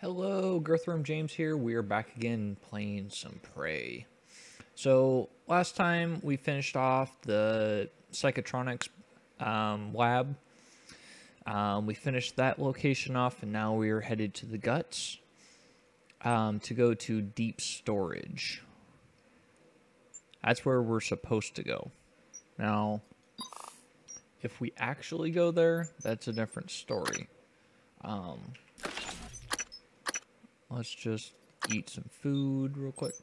Hello, Gerthworm James here. We are back again playing some Prey. So, last time we finished off the Psychotronics um, lab. Um, we finished that location off, and now we are headed to the guts um, to go to deep storage. That's where we're supposed to go. Now, if we actually go there, that's a different story. Let's just eat some food real quick.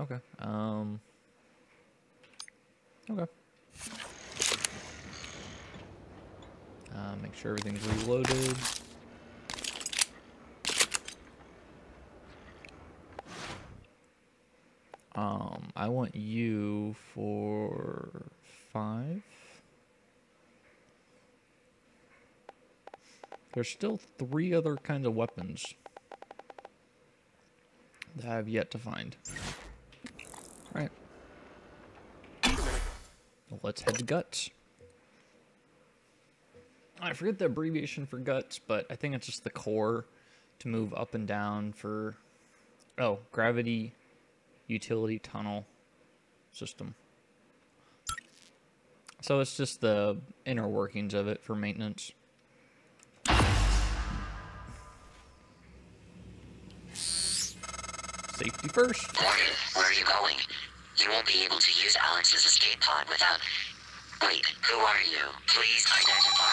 Okay. Um. Okay. Uh, make sure everything's reloaded. Um, I want you for five. There's still three other kinds of weapons that I have yet to find. Alright. Well, let's head to Guts. I forget the abbreviation for Guts, but I think it's just the core to move up and down for... Oh, gravity utility tunnel system. So it's just the inner workings of it for maintenance. Safety first. Morgan, where are you going? You won't be able to use Alex's escape pod without... Wait, who are you? Please identify.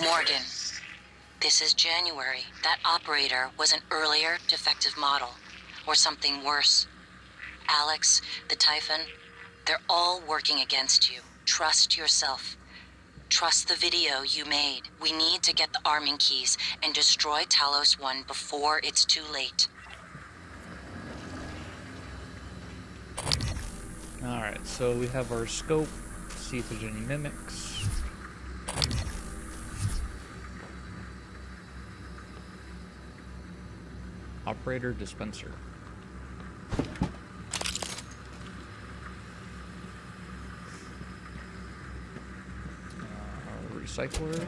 Morgan, this is January. That operator was an earlier defective model. Or something worse. Alex, the Typhon, they're all working against you. Trust yourself. Trust the video you made. We need to get the arming keys and destroy Talos 1 before it's too late. Alright, so we have our scope, see if there's any mimics. Operator dispenser. Uh, recycler.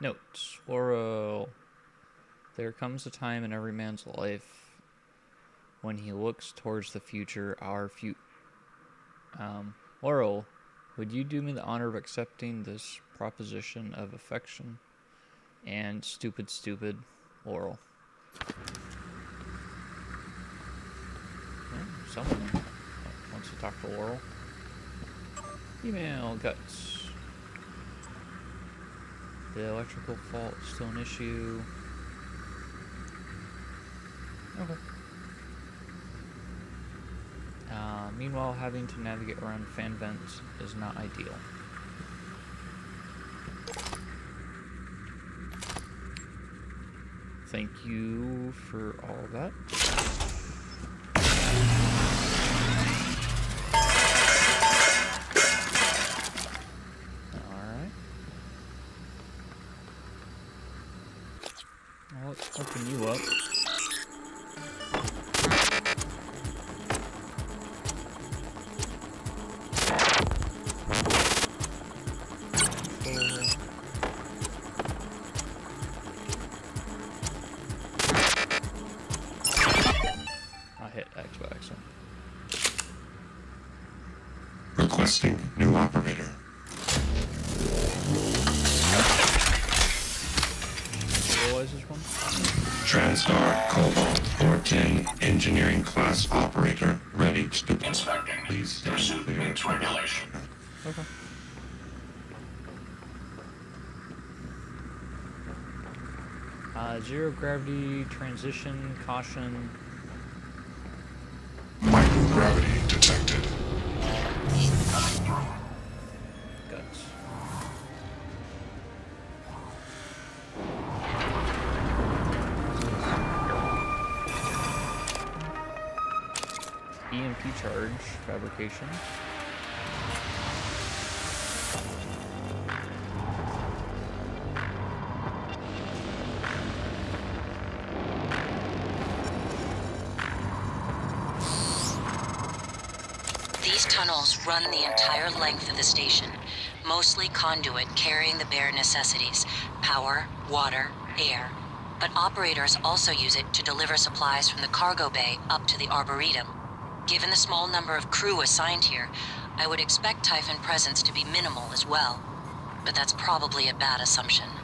Notes. Laurel. There comes a time in every man's life when he looks towards the future, our future. um, Laurel, would you do me the honor of accepting this proposition of affection? And stupid, stupid, Laurel. Yeah, someone wants to talk to Laurel. Email guts. The electrical fault still an issue. Okay. Uh, meanwhile, having to navigate around fan vents is not ideal. Thank you for all of that. Uh, zero gravity, transition, caution. Microgravity detected. Guts. EMP charge fabrication. These tunnels run the entire length of the station, mostly conduit carrying the bare necessities power, water, air. But operators also use it to deliver supplies from the cargo bay up to the Arboretum. Given the small number of crew assigned here, I would expect Typhon presence to be minimal as well. But that's probably a bad assumption.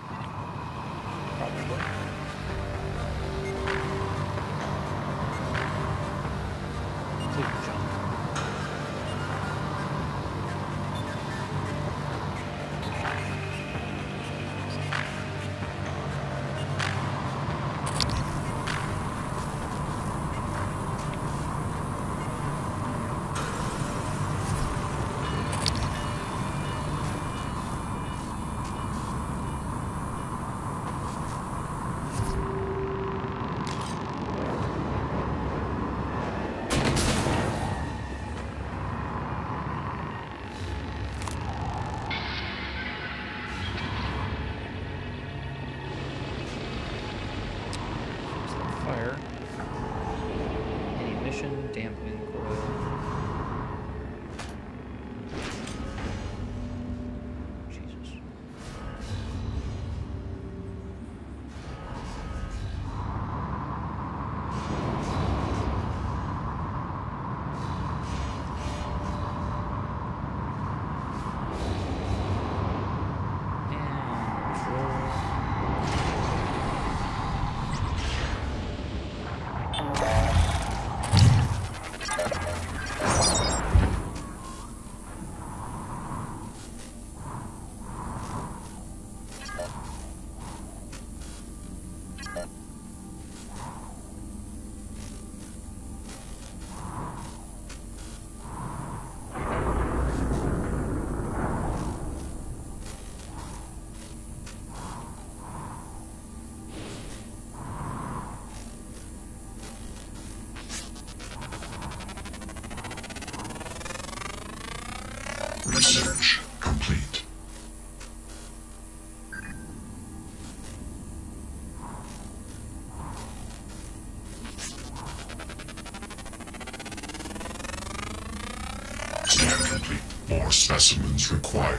Required.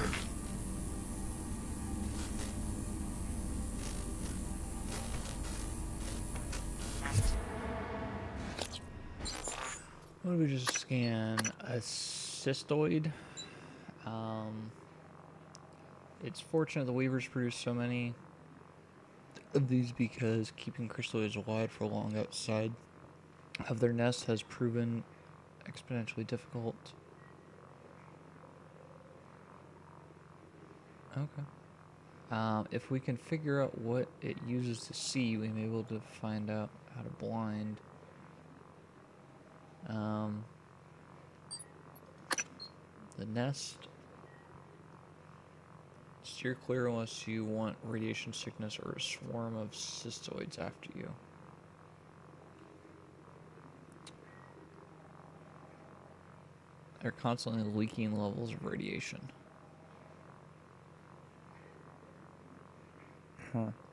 What did we just scan? A cystoid. Um, it's fortunate the Weavers produce so many of these because keeping cystoids alive for long outside of their nest has proven exponentially difficult. Okay. Um, if we can figure out what it uses to see, we may be able to find out how to blind. Um, the nest. Steer clear unless you want radiation sickness or a swarm of cystoids after you. They're constantly leaking levels of radiation. Huh.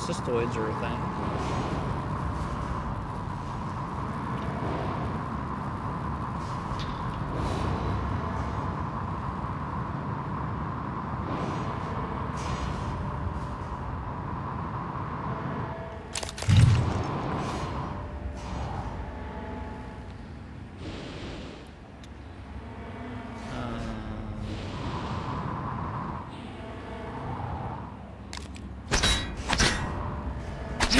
Cystoids are a thing. So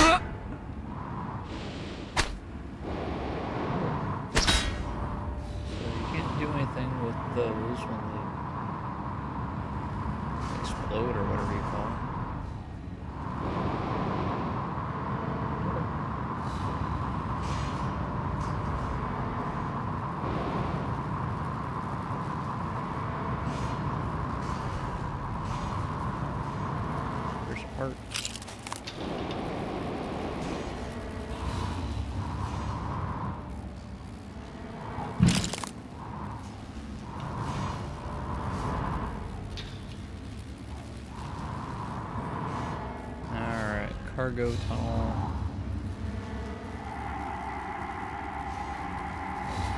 you can't do anything with those when they explode or whatever you call it. There's parts. Alright, cargo tunnel.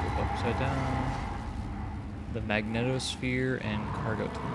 Flip upside down. The magnetosphere and cargo tunnel.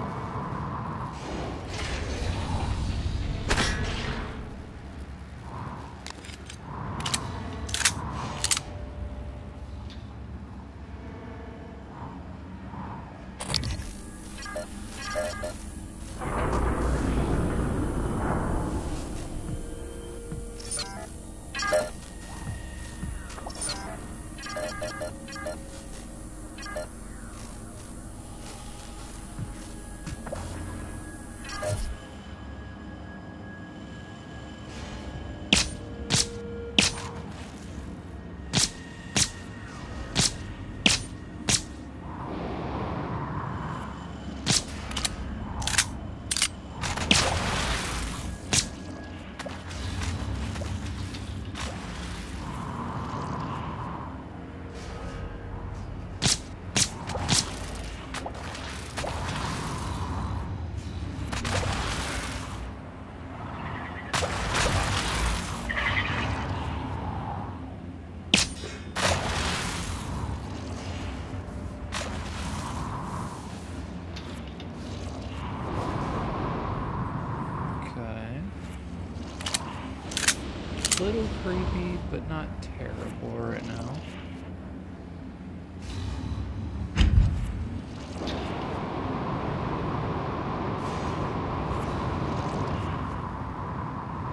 Creepy, but not terrible right now.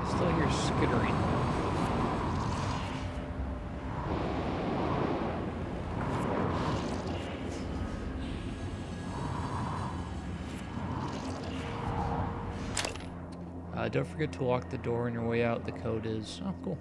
I still hear skittering. Uh, don't forget to lock the door on your way out. The code is. Oh, cool.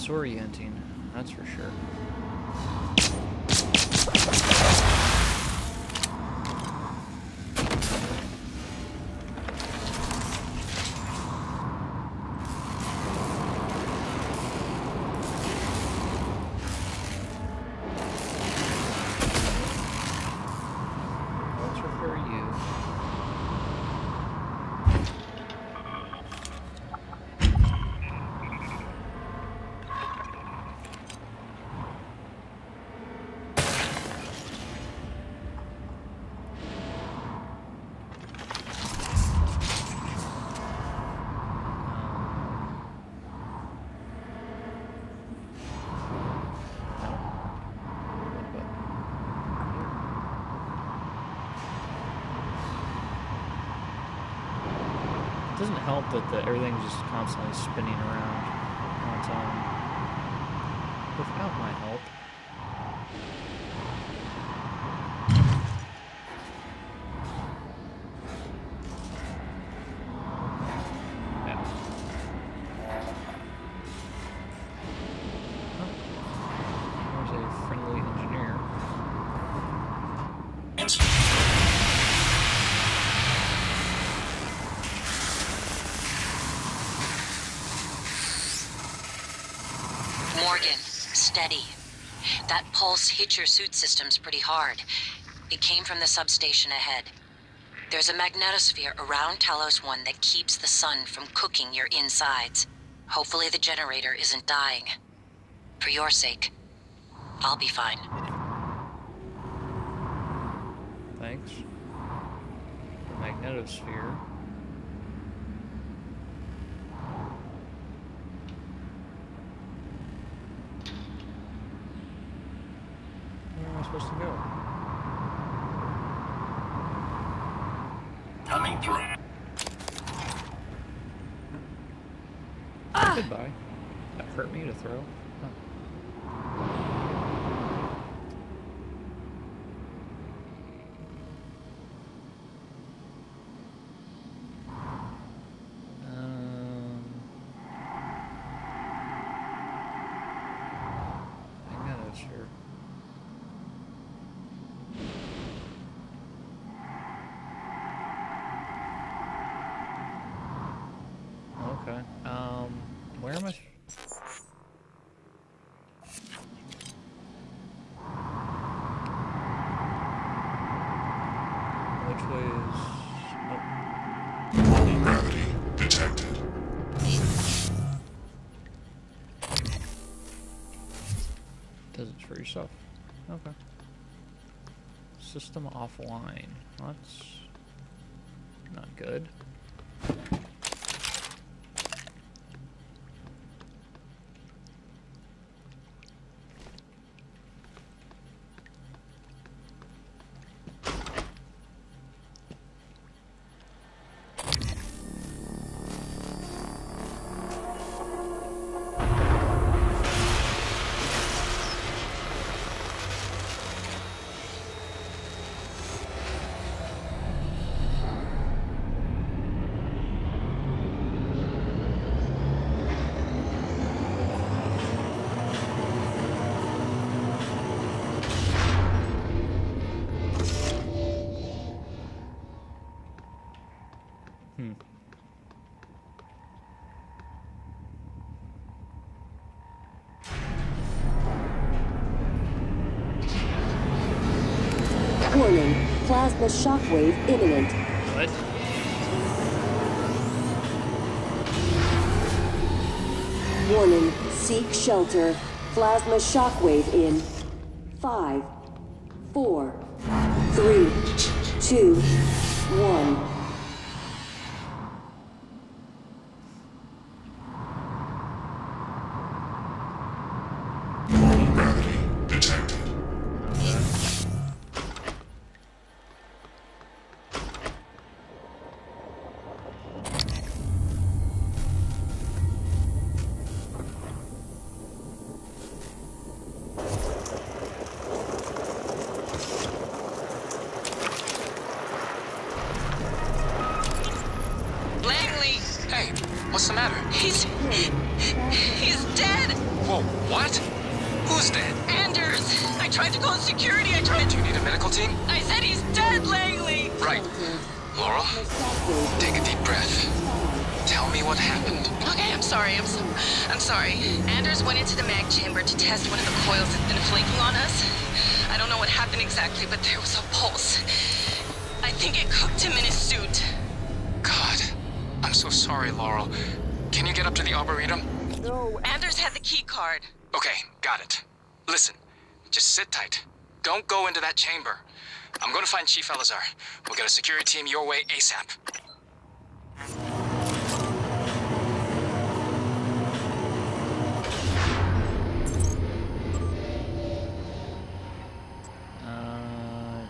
Disorienting, that's for sure. Help that the, everything's just constantly spinning around on its own. Without my help. Yeah. Oh. There's a friendly engineer. Morgan, steady. That pulse hit your suit systems pretty hard. It came from the substation ahead. There's a magnetosphere around Talos 1 that keeps the sun from cooking your insides. Hopefully the generator isn't dying. For your sake, I'll be fine. Thanks. The magnetosphere. Where am I supposed to go? Coming through. Goodbye. That hurt me to throw. Huh. Um, magnetosphere. Okay. Um, where am I? Which way is? Oh, Low gravity detected. does it for yourself. Okay. System offline. That's not good. Plasma shockwave imminent. What? Warning, seek shelter. Plasma shockwave in five, Chief Elazar. We'll get a security team your way ASAP. Uh,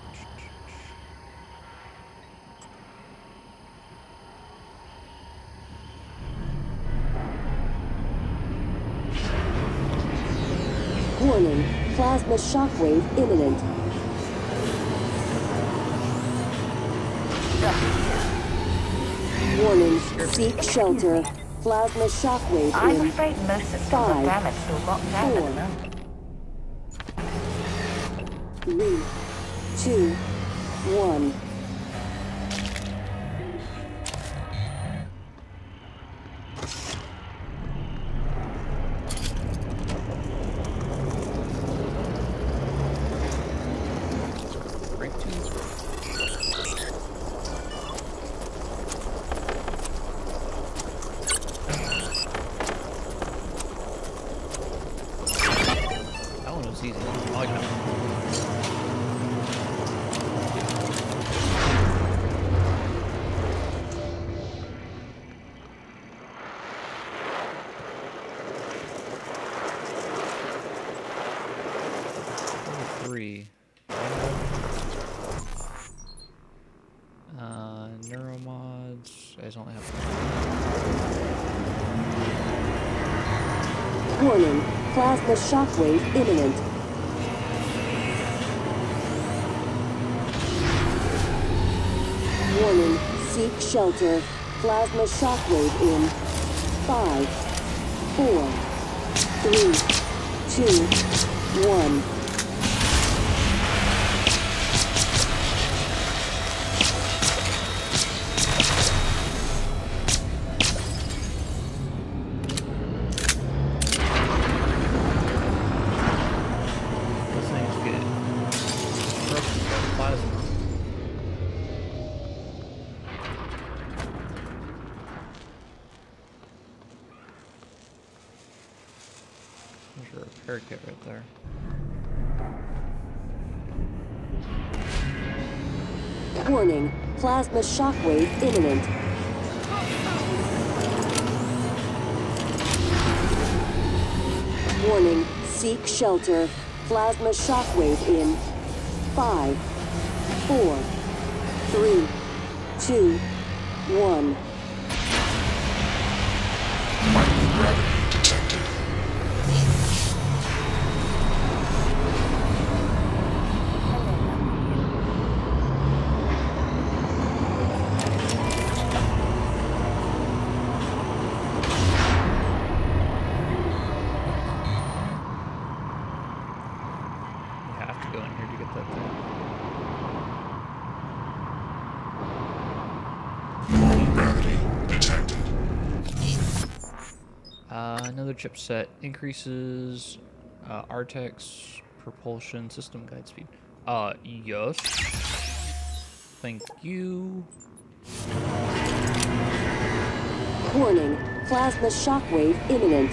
Warning, plasma shockwave imminent. Seek shelter. Plasma shockwave I'm in. afraid most Five, are damaged or locked down at four, the moment. Three, two, one. Just only have Warning, plasma shockwave imminent. Warning, seek shelter. Plasma shockwave in. Five, four, three, two, one. Shockwave imminent. Warning, seek shelter. Plasma shockwave in. Five, four, three, two, one. Chipset increases uh, Artex propulsion system guide speed. Uh, yes. Thank you. Warning, plasma shockwave imminent.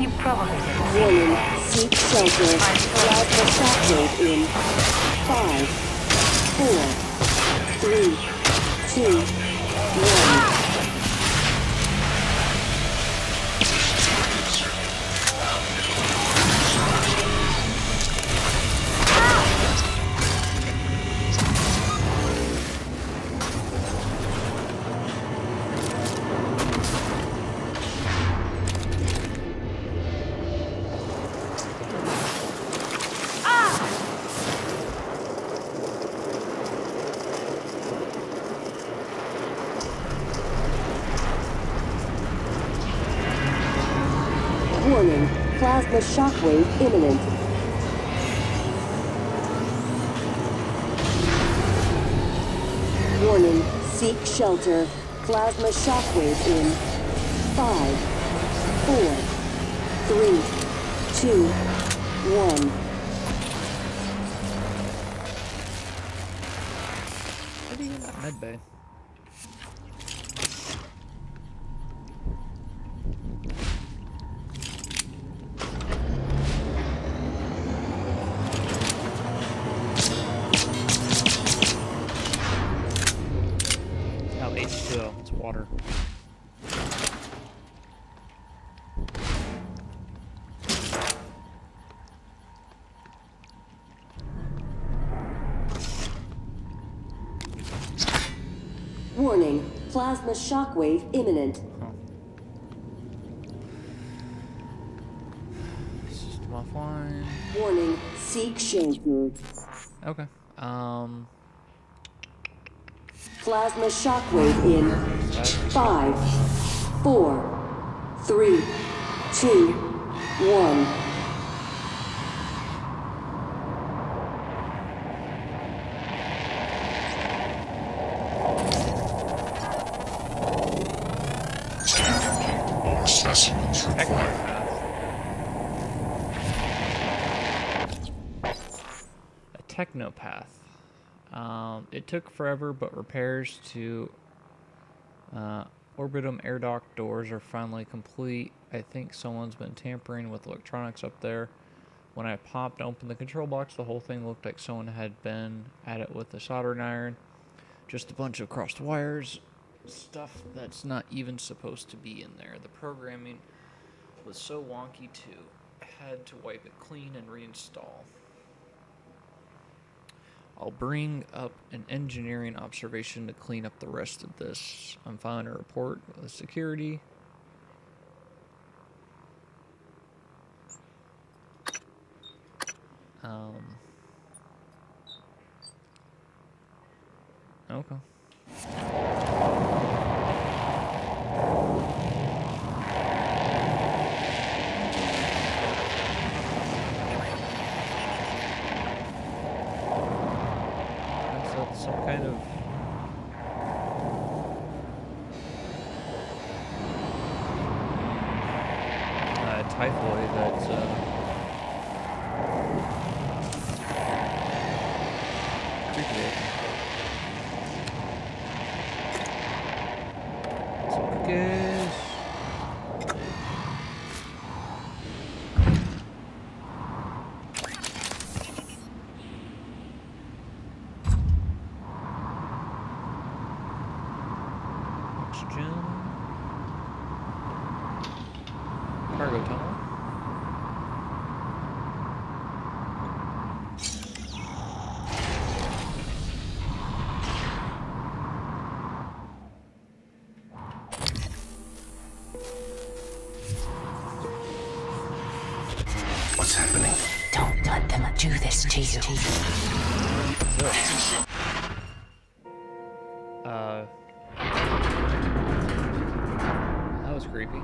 You probably didn't Warning, seek shelter. Plasma shockwave in. Five, four, three, two, one. Plasma shockwave imminent. Warning, seek shelter. Plasma shockwave in. Five, four, three, two, one. shockwave imminent. System offline. Warning, seek shelter. Okay. Um. Plasma shockwave in five, four, three, two, one. It took forever, but repairs to uh, Arboretum air dock doors are finally complete. I think someone's been tampering with electronics up there. When I popped open the control box, the whole thing looked like someone had been at it with a soldering iron. Just a bunch of crossed wires, stuff that's not even supposed to be in there. The programming was so wonky too. I had to wipe it clean and reinstall. I'll bring up an engineering observation to clean up the rest of this. I'm filing a report with security. Um. Okay. Guess that's some kind of uh, typhoid that's uh, creepy. looking. Some cookies. Oxygen. Cargo tunnel. What's happening? Don't let them do Uh, that was creepy.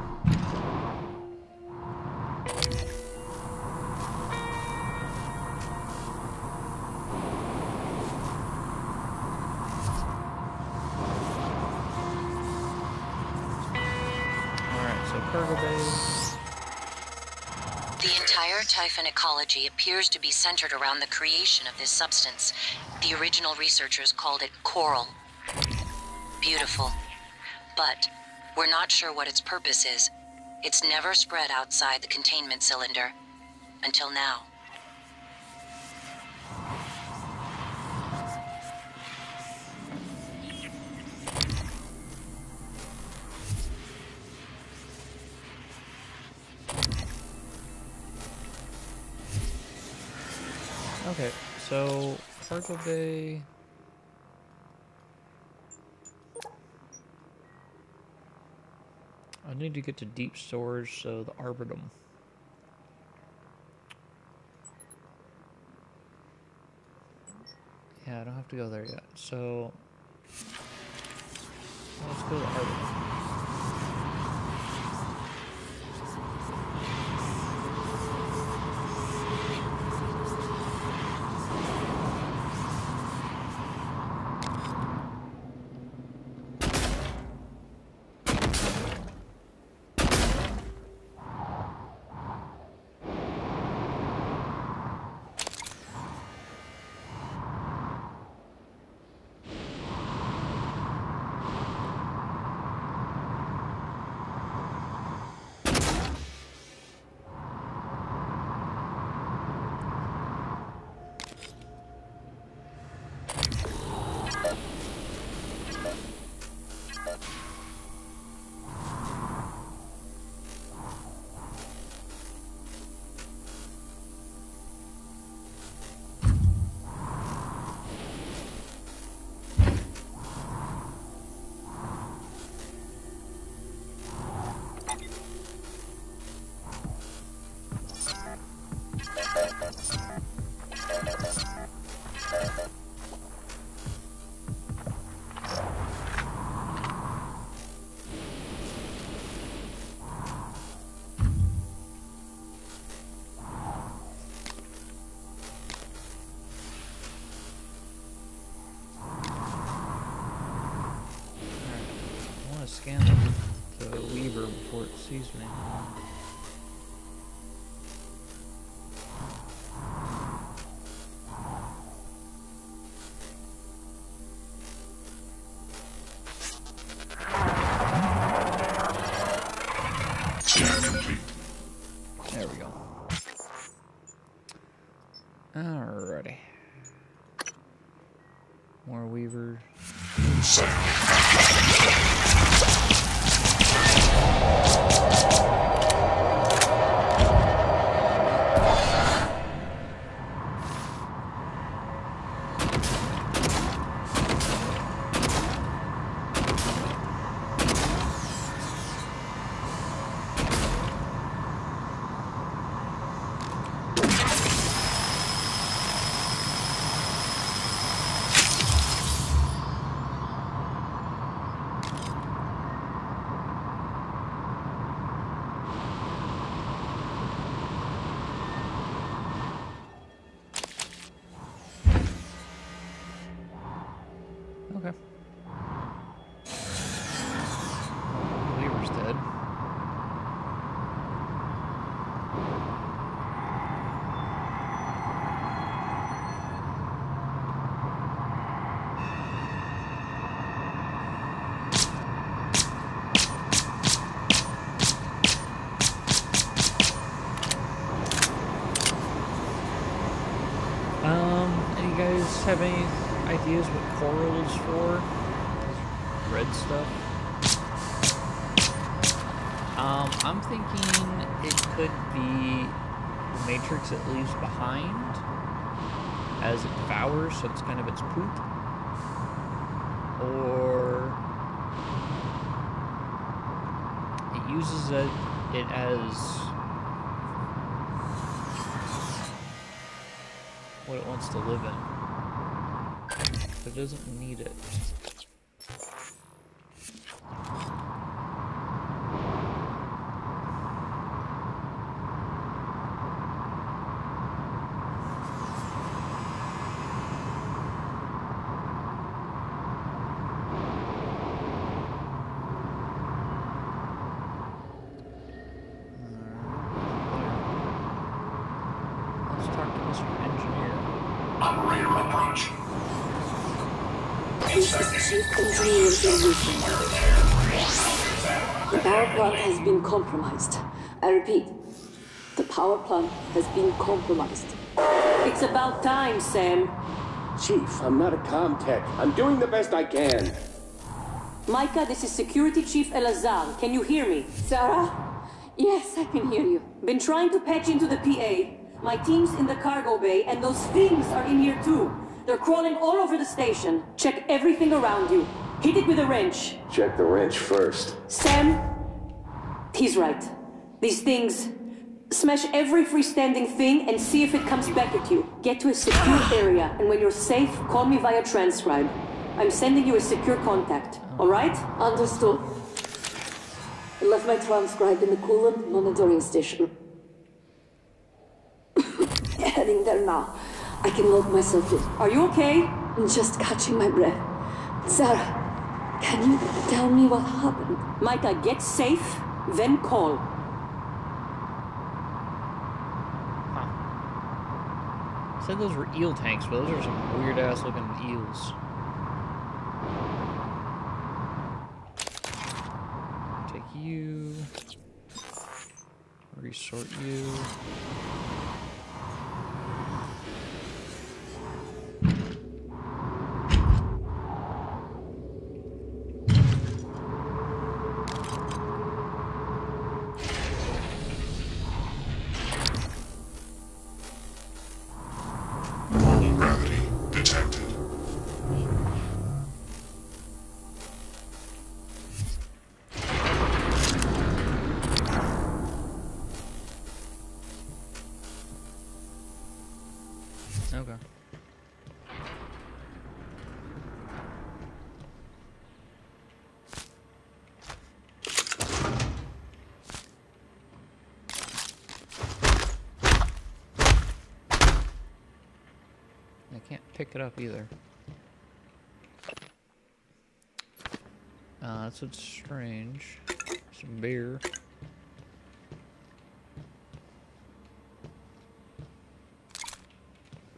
Typhon ecology appears to be centered around the creation of this substance. The original researchers called it coral. Beautiful. But we're not sure what its purpose is. It's never spread outside the containment cylinder. Until now. So cargo bay. I need to get to deep storage, so uh, the arbitum. Yeah, I don't have to go there yet. So let's go to scan the weaver before it sees me. Thinking it could be the matrix it leaves behind as it devours, so it's kind of its poop. Or it uses it, it as what it wants to live in. But it doesn't need it. Compromised. It's about time, Sam. Chief, I'm not a comm tech. I'm doing the best I can. Micah, this is Security Chief Elazar. Can you hear me? Sarah? Yes, I can hear you. Been trying to patch into the PA. My team's in the cargo bay, and those things are in here too. They're crawling all over the station. Check everything around you. Hit it with a wrench. Check the wrench first. Sam, he's right. These things. Smash every freestanding thing and see if it comes back at you. Get to a secure area, and when you're safe, call me via TranScribe. I'm sending you a secure contact. Oh. All right? Understood. I left my TranScribe in the coolant monitoring station. Heading there now. I can lock myself in. Are you okay? I'm just catching my breath. Sarah, can you tell me what happened? Micah, get safe, then call. Said those were eel tanks, but those are some weird ass looking eels. Take you. Resort you. Pick it up either. Uh, that's what's strange. Some beer.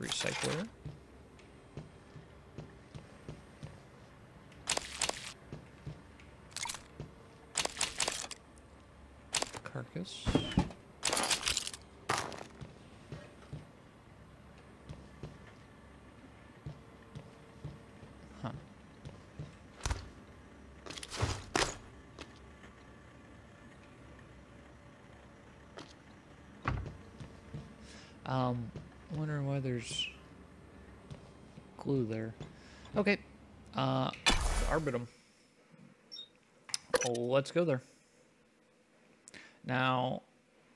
recycler. Carcass. Huh. Um, wondering why there's glue there. Okay. Uh, Arbitum. Oh, let's go there. Now,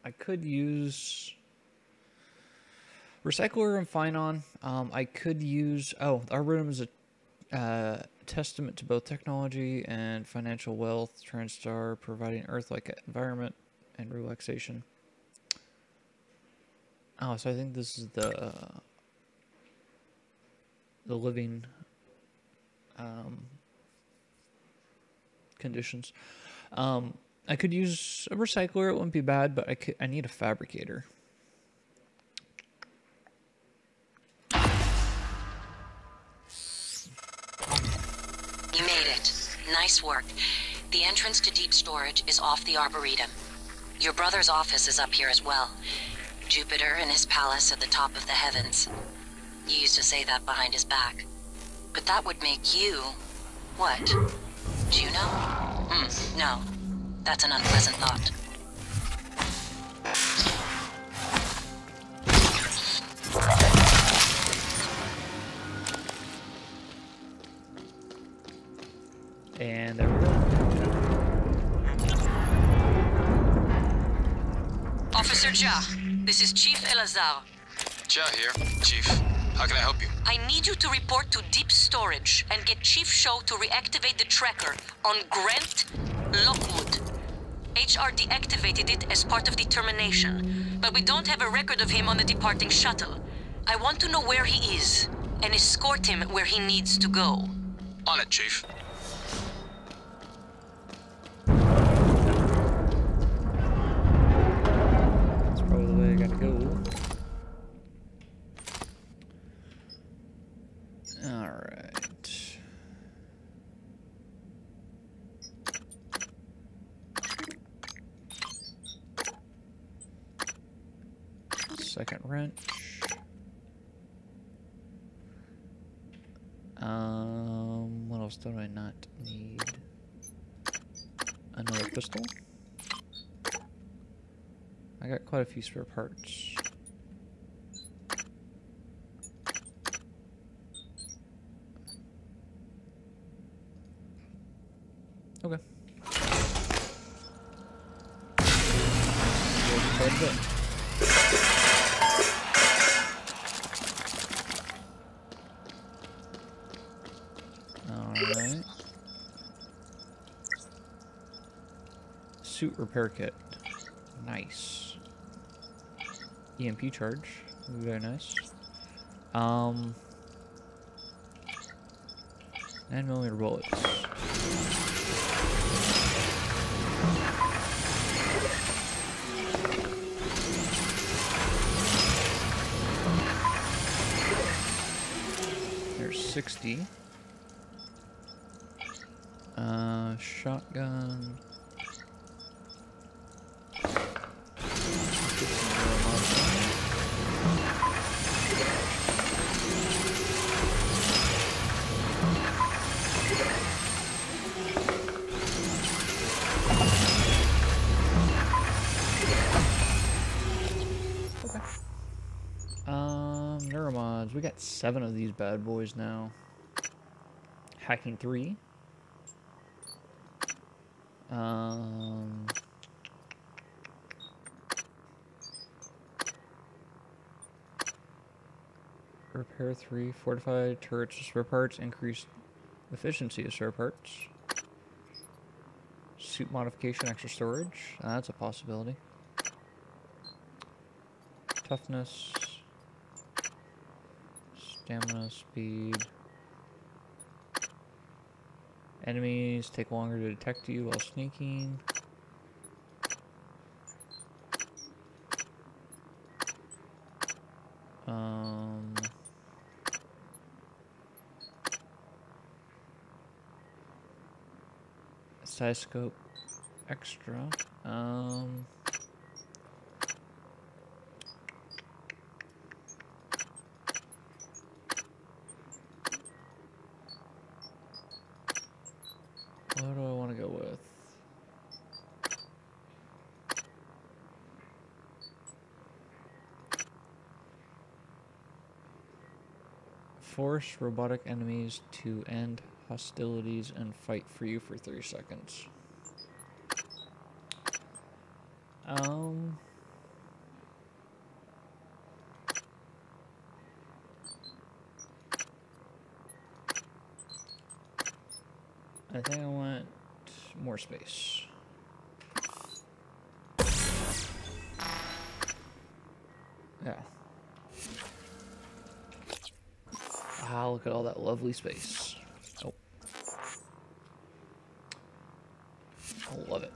I could use Recycler and fine on. Um, I could use. Oh, Arbitum is a uh, testament to both technology and financial wealth. TranStar providing Earth-like environment and relaxation. Oh, so I think this is the uh, the living um, conditions. Um, I could use a recycler; it wouldn't be bad, but I could, I need a fabricator. You made it. Nice work. The entrance to deep storage is off the Arboretum. Your brother's office is up here as well. Jupiter and his palace at the top of the heavens. He used to say that behind his back. But that would make you... what? Juno? Hmm, no. That's an unpleasant thought. And there we go. Officer Ja, this is Chief Elazar. Ja here, Chief. How can I help you? I need you to report to deep storage and get Chief Show to reactivate the tracker on Grant Lockwood. HR deactivated it as part of the termination, but we don't have a record of him on the departing shuttle. I want to know where he is and escort him where he needs to go. On it, Chief. That's probably the way I gotta go. Alright. Second wrench. Um, what else do I not need? Another pistol. I got quite a few spare parts. Okay. Alright. Suit repair kit. Nice. EMP charge. Very nice. Um. 9 millimeter bullets. There's 60. Uh, shotgun. We got seven of these bad boys now. Hacking three. Um. Repair three. Fortified turrets, spare parts, increased efficiency of spare parts. Suit modification, extra storage. That's a possibility. Toughness. Stamina, speed. Enemies take longer to detect you while sneaking. Um... Side scope extra. Um... Force robotic enemies to end hostilities and fight for you for 30 seconds. Um. I think I want more space. Lovely space. Oh. I love it.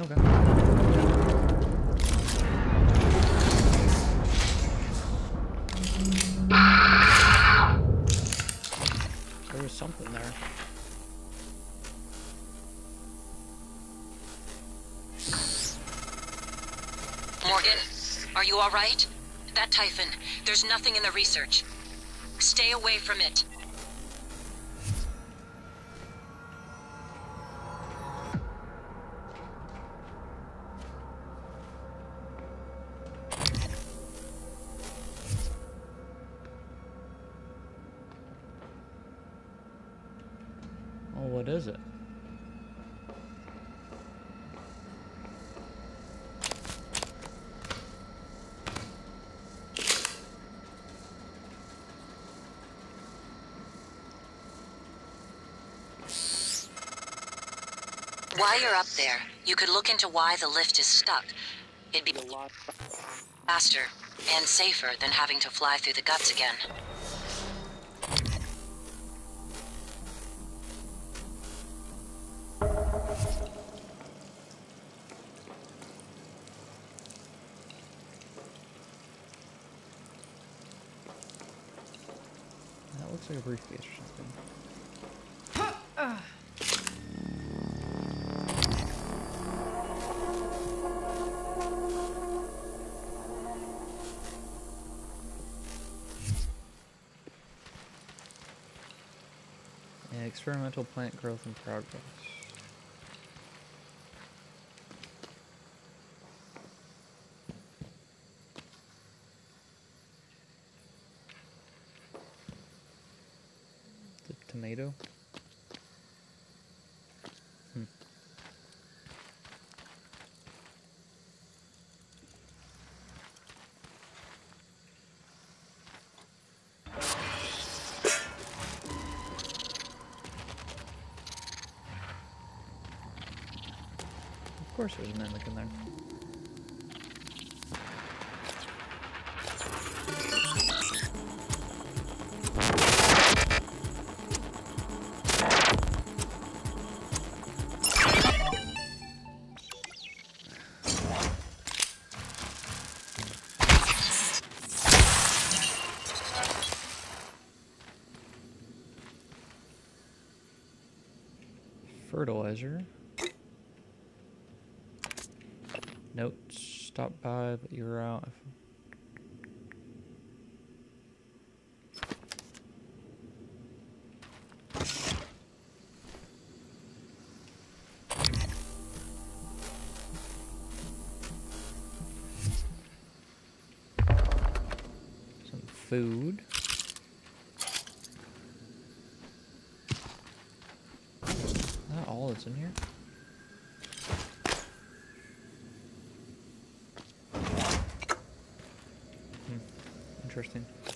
Okay. There was something there. Morgan, are you all right? That Typhon, there's nothing in the research. Stay away from it. Up there, you could look into why the lift is stuck. It'd be faster and safer than having to fly through the guts again. Growth and progress. The tomato. Hmm. Of course there's a mimic in there. Fertilizer. Stop by, but you were out. Some food. Is that all that's in here? Hmm, Interesting.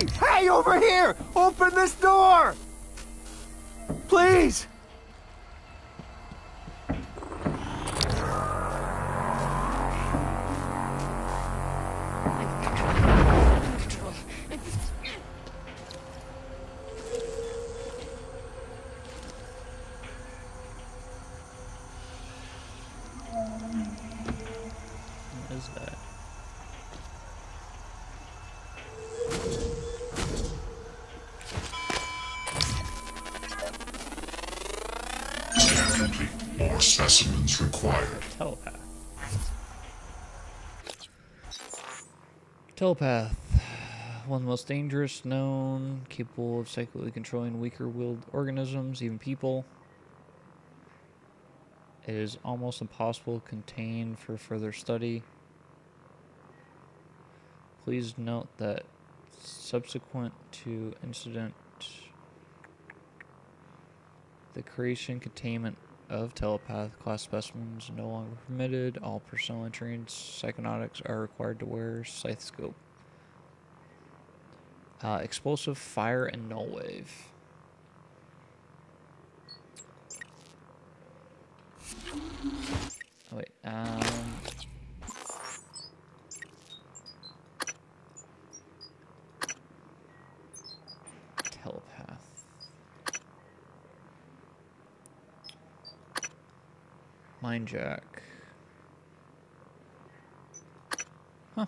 Hey! Hey, over here! Open this door! Please! Telepath. One of the most dangerous known, capable of psychically controlling weaker willed organisms, even people. It is almost impossible to contain for further study. Please note that subsequent to incident the creation containment of telepath class specimens no longer permitted. All personnel entering Psychotronics are required to wear stethoscope. Uh, explosive fire and null wave. Oh, wait, um. Telepath. Mind Jack. Huh.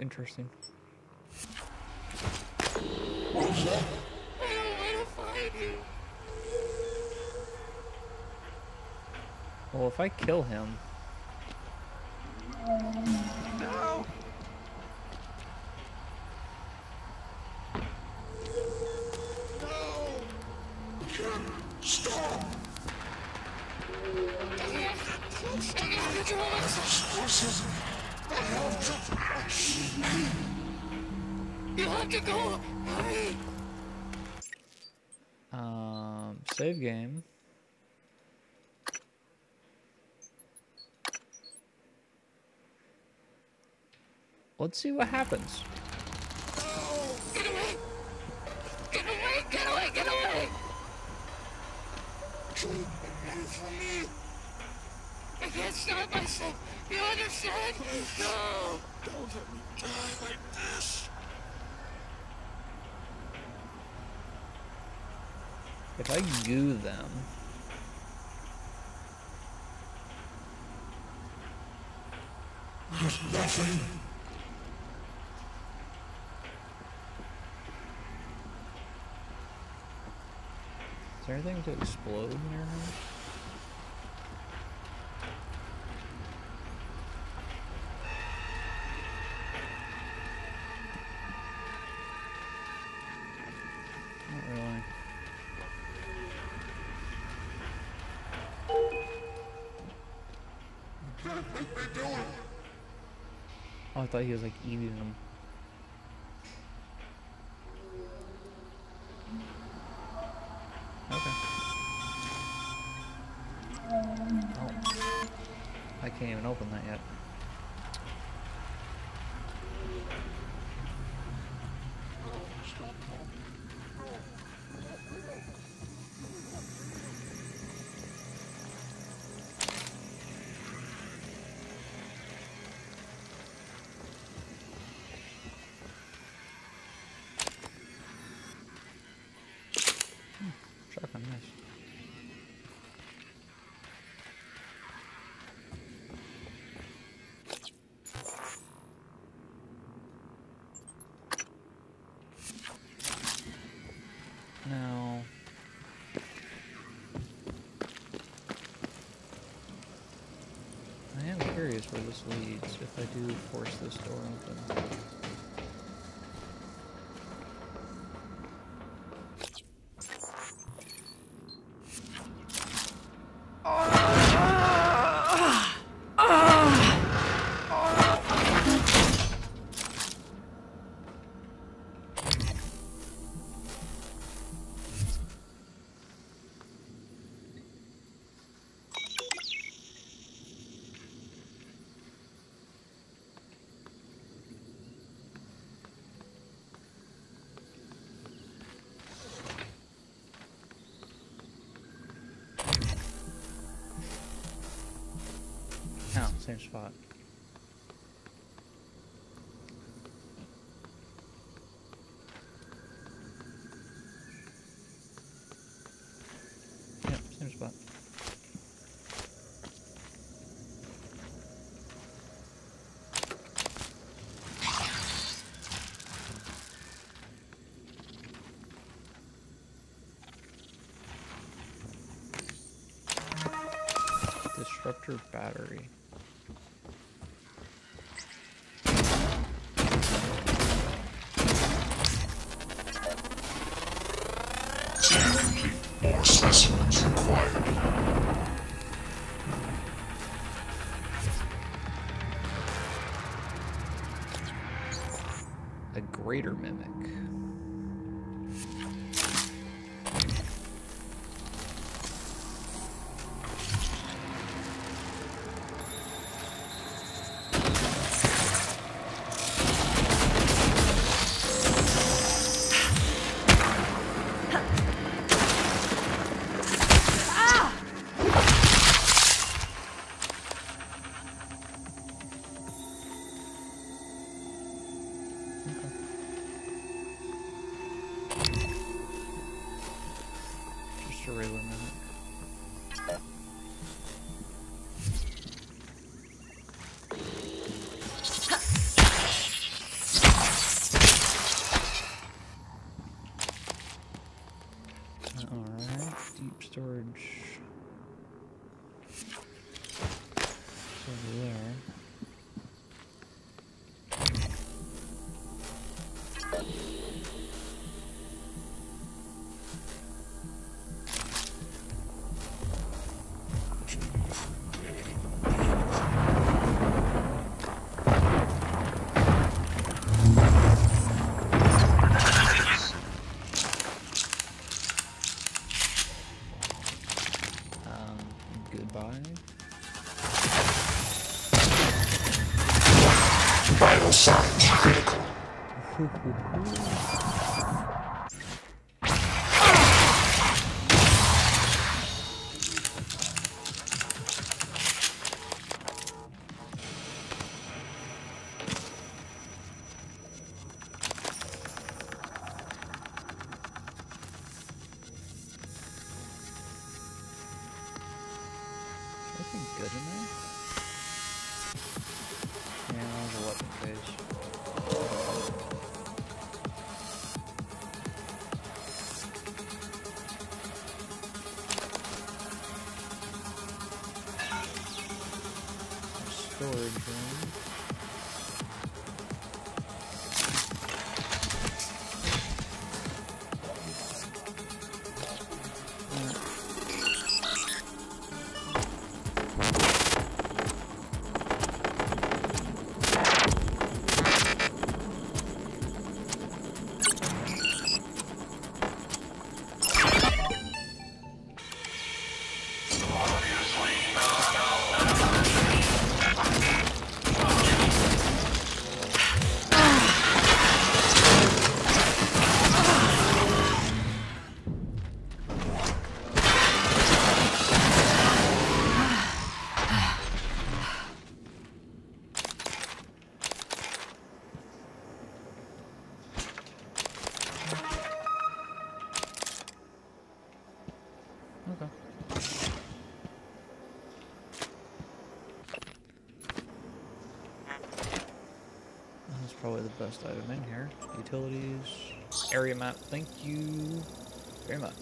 Interesting. Well, if I kill him, Let's see what happens. If I goo them, is there anything to explode near him? Not really. Oh, I thought he was like eating them. Where this leads if I do force this door open. Same spot. Greater mimic. Good there? Yeah, there's a weapon case. Best item in here. Utilities, area map. Thank you very much.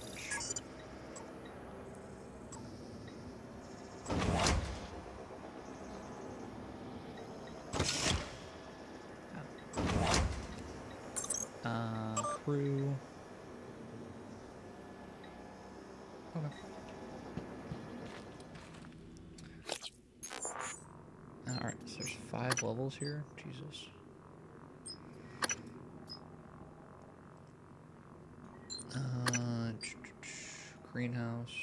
Uh, crew. Okay. Alright, so there's five levels here. Jesus. Uh, greenhouse.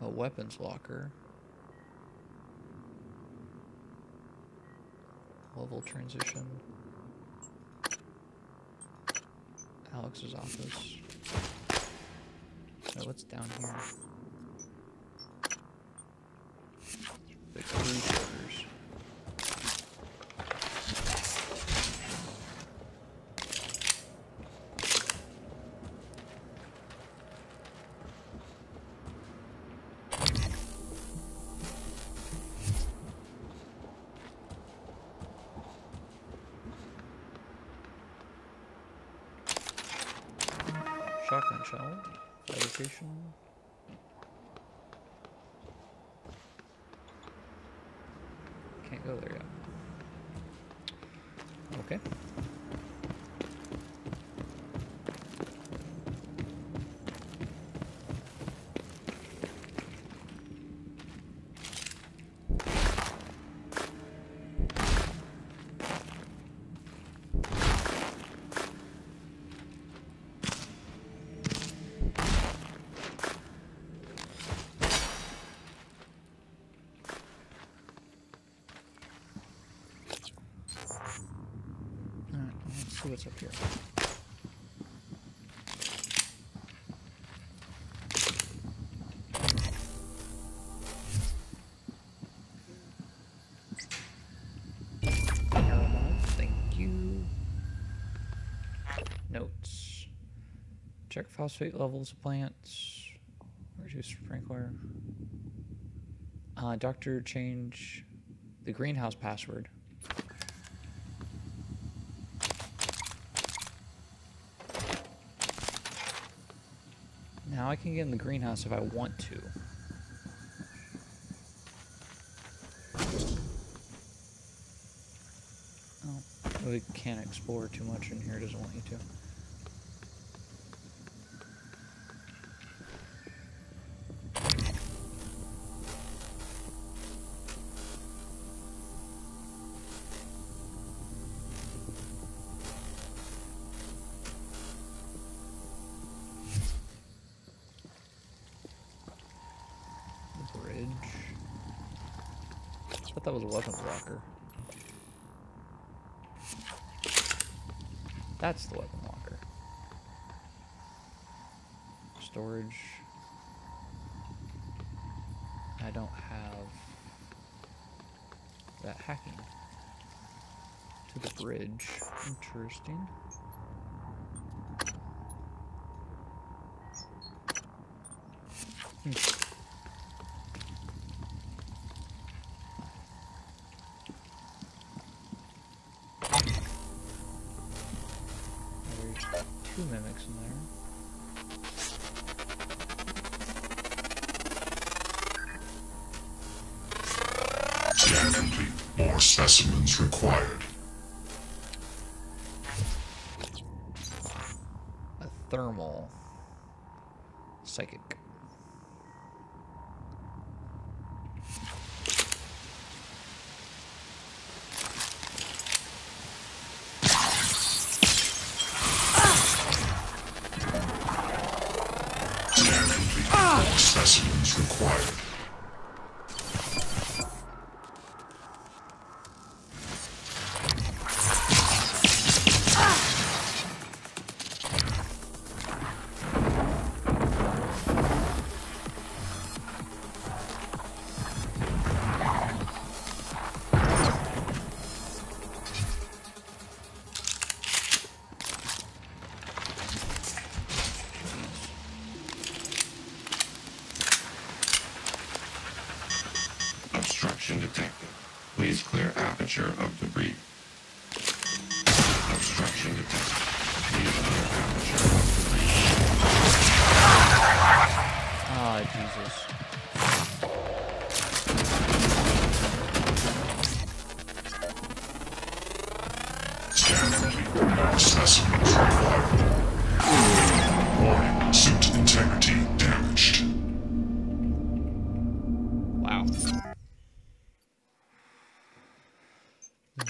A weapons locker. Level transition. Alex's office. So what's down here? Fabrication. Can't go there yet. See what's up here. Thank you. Notes. Check phosphate levels of plants. Reduce sprinkler. Uh, doctor change the greenhouse password. Now I can get in the greenhouse if I want to. Oh, we can't explore too much in here, it doesn't want you to. That's the weapon locker. Storage. I don't have that hacking to the bridge. Interesting. Specimens required. A thermal psychic.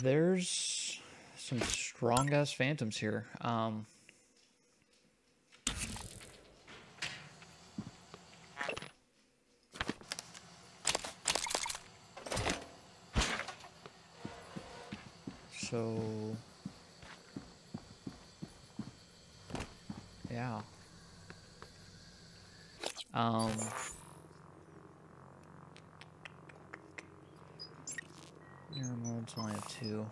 There's some strong ass phantoms here. Um, so yeah. Um Neuromods only have two.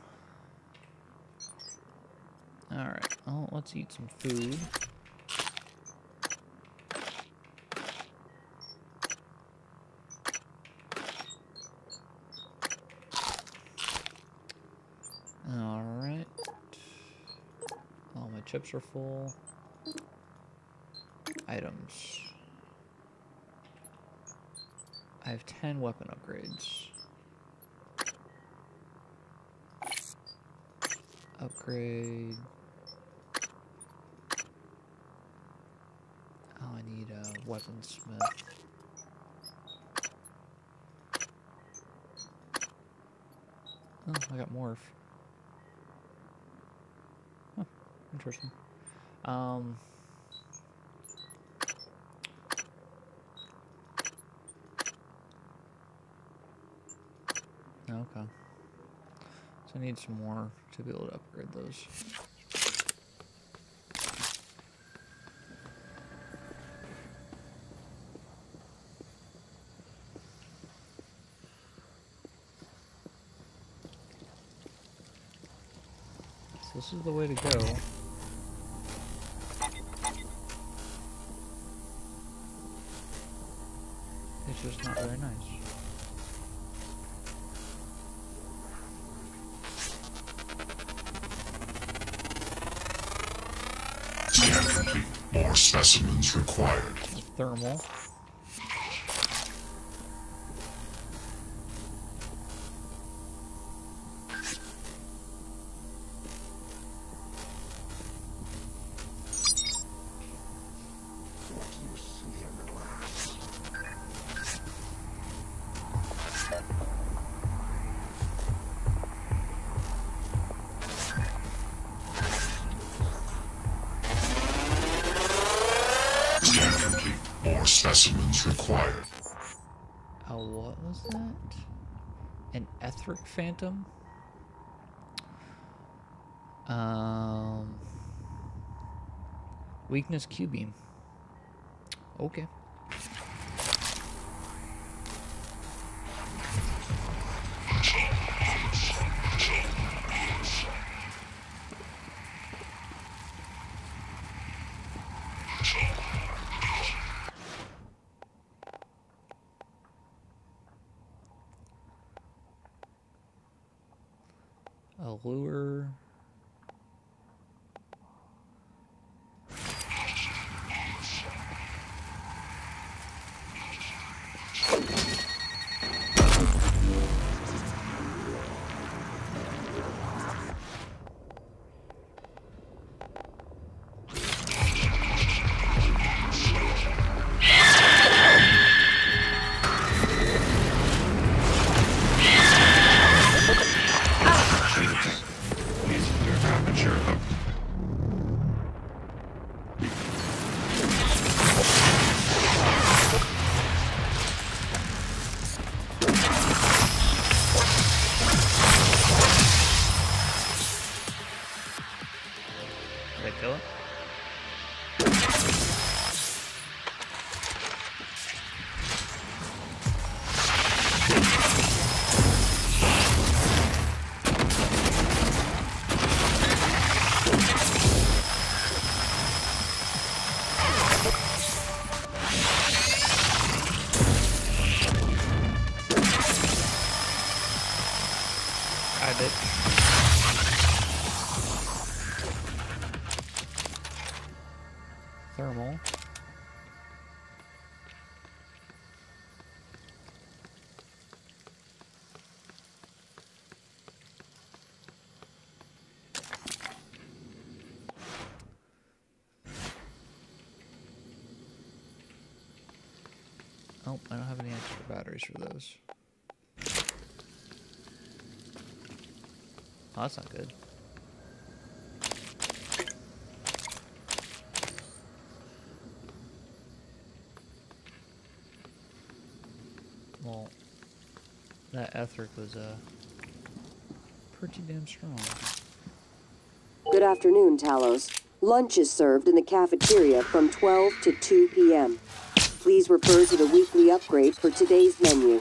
Alright, well, let's eat some food. Alright. All my chips are full. Items. I have 10 weapon upgrades. Upgrade. Oh, I need a weaponsmith. Oh, I got morph. Huh, interesting. Um. Okay. So I need some more to be able to upgrade those. So this is the way to go. Thermal. Phantom? Um. Weakness Q beam. Okay. A batteries for those. Oh, that's not good. Well, that Etheric was uh, pretty damn strong. Good afternoon, Talos. Lunch is served in the cafeteria from 12 to 2 p.m. Please refer to the weekly upgrade for today's menu.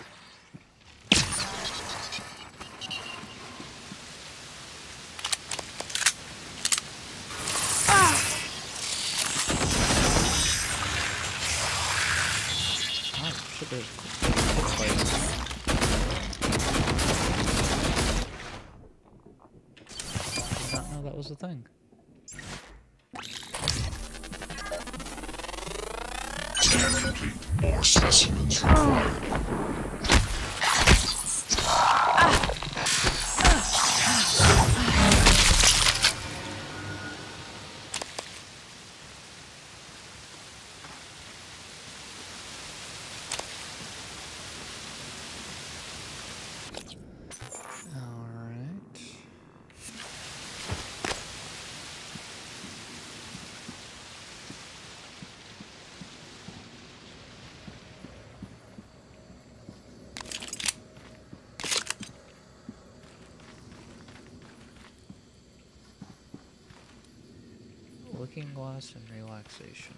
Looking glass and relaxation.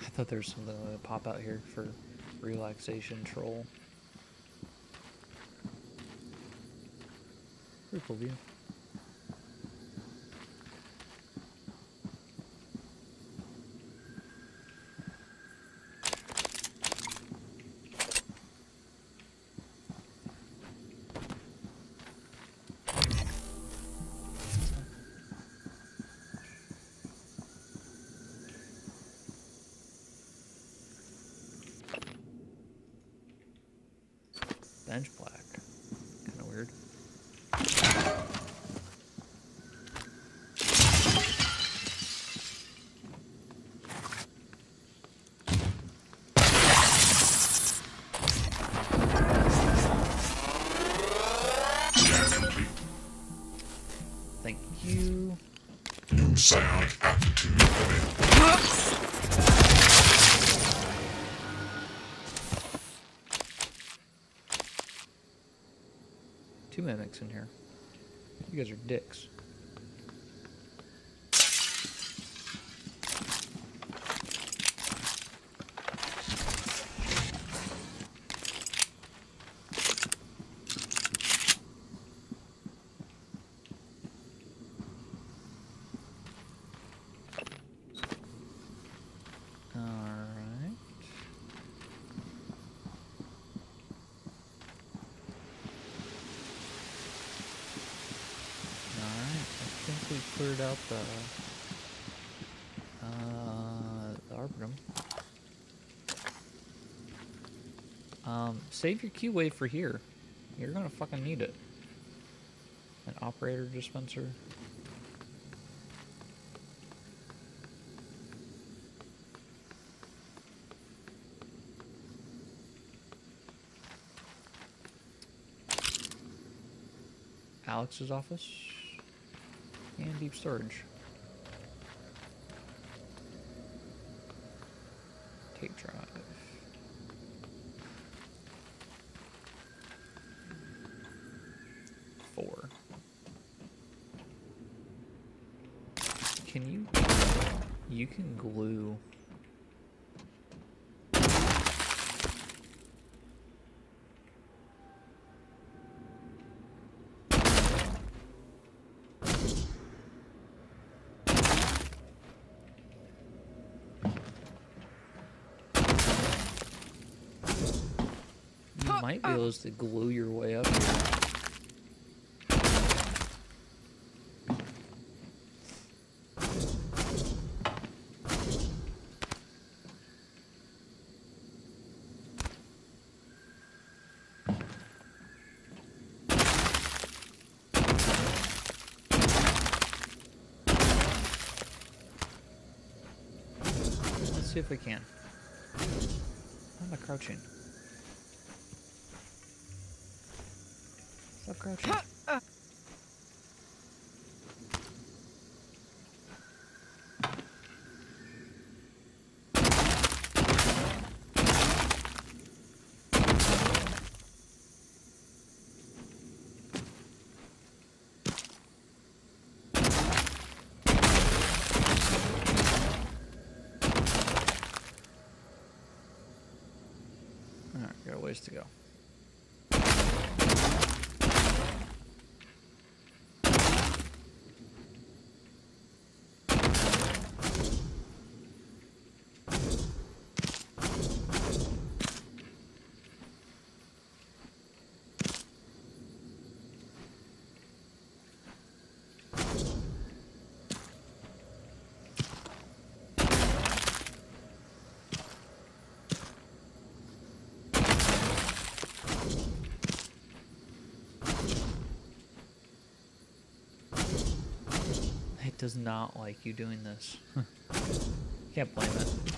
I thought there was something that would pop out here for relaxation troll. Cool view. Mimics in here. You guys are dicks. Alright. Alright, I think out the uh the Arboretum. Um, save your Q wave for here. You're gonna fucking need it. An operator dispenser. Alex's office deep storage. Tape drive. Four. Can you? You can glue. You might be oh. able to glue your way up here. Let's see if we can. Why am I crouching? Stop crouching. Alright, got a ways to go. Does not like you doing this. Can't blame it.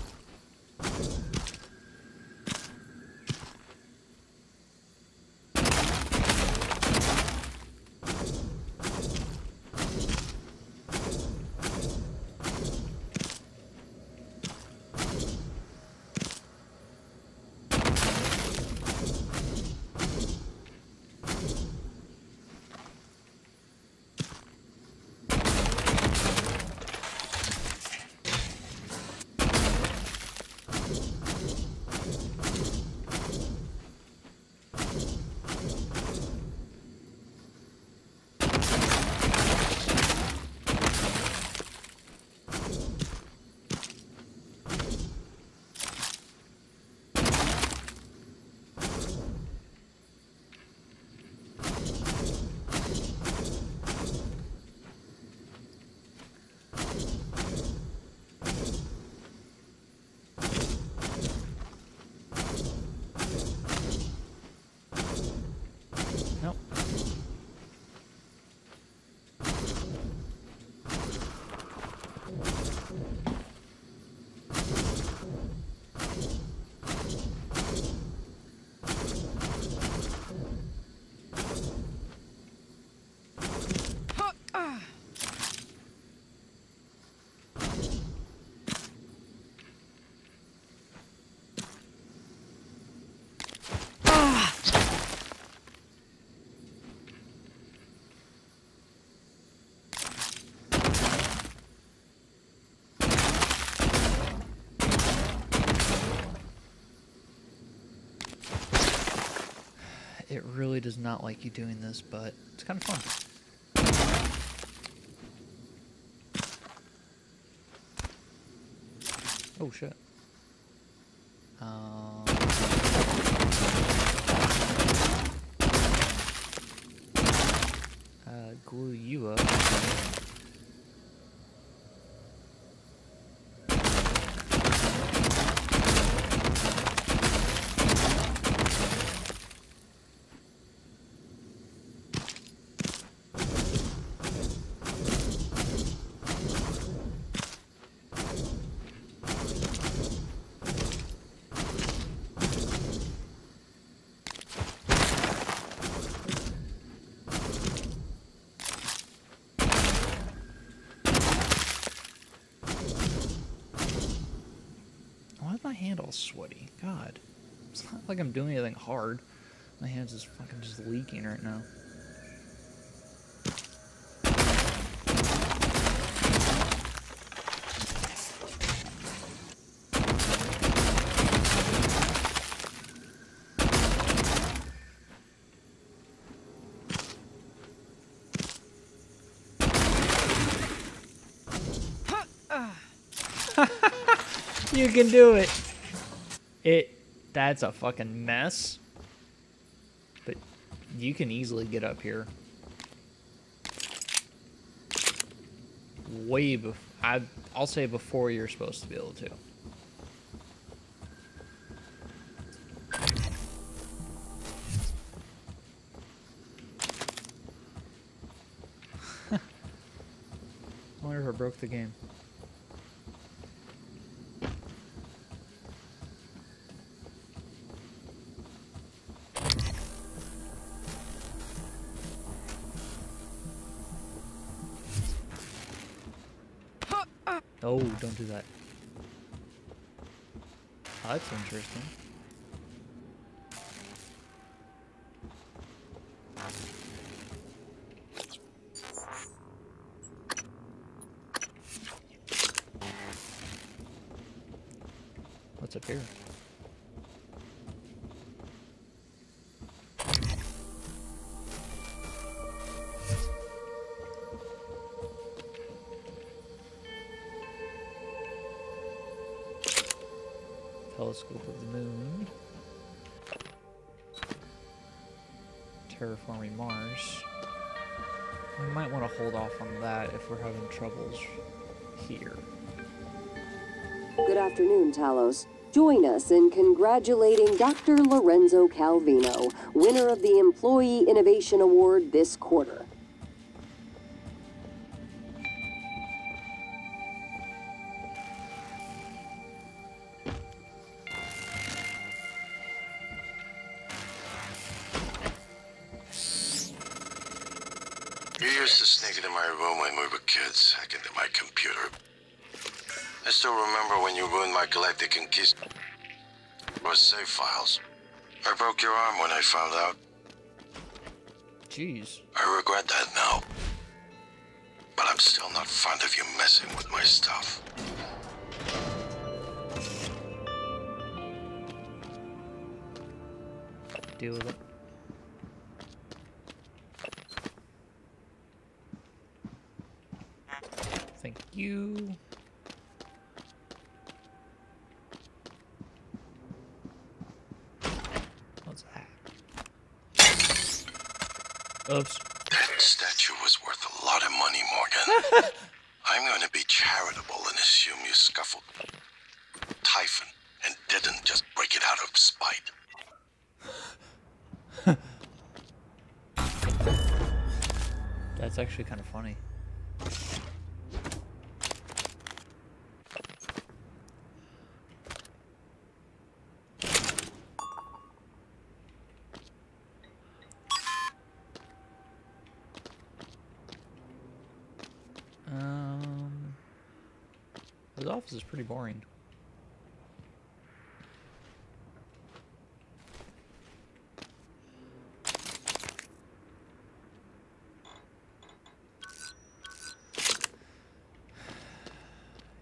It really does not like you doing this, but it's kind of fun. Oh shit. Um, uh, glue you up. Why is my hand all sweaty? God. It's not like I'm doing anything hard. My hand's just fucking just leaking right now. You can do it. It that's a fucking mess. But you can easily get up here. Way before I I'll say before you're supposed to be able to. I wonder if I broke the game. Don't do that. Oh, that's interesting. Telescope of the Moon. Terraforming Mars. We might want to hold off on that if we're having troubles here. Good afternoon, Talos. Join us in congratulating Dr. Lorenzo Calvino, winner of the Employee Innovation Award this quarter. Conquista save files. I broke your arm when I found out. Jeez. I regret that now. But I'm still not fond of you messing with my stuff. Deal with it. Thank you. What's that? Oops. That statue was worth a lot of money, Morgan. I'm going to be charitable and assume you scuffled Typhon and didn't just break it out of spite. That's actually kind of funny. Um, his office is pretty boring.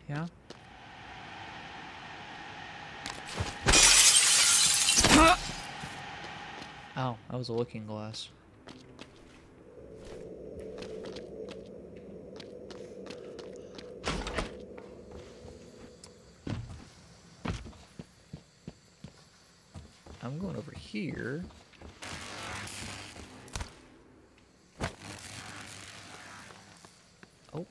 Yeah. Ow, that was a looking glass. I'm going over here. Oh.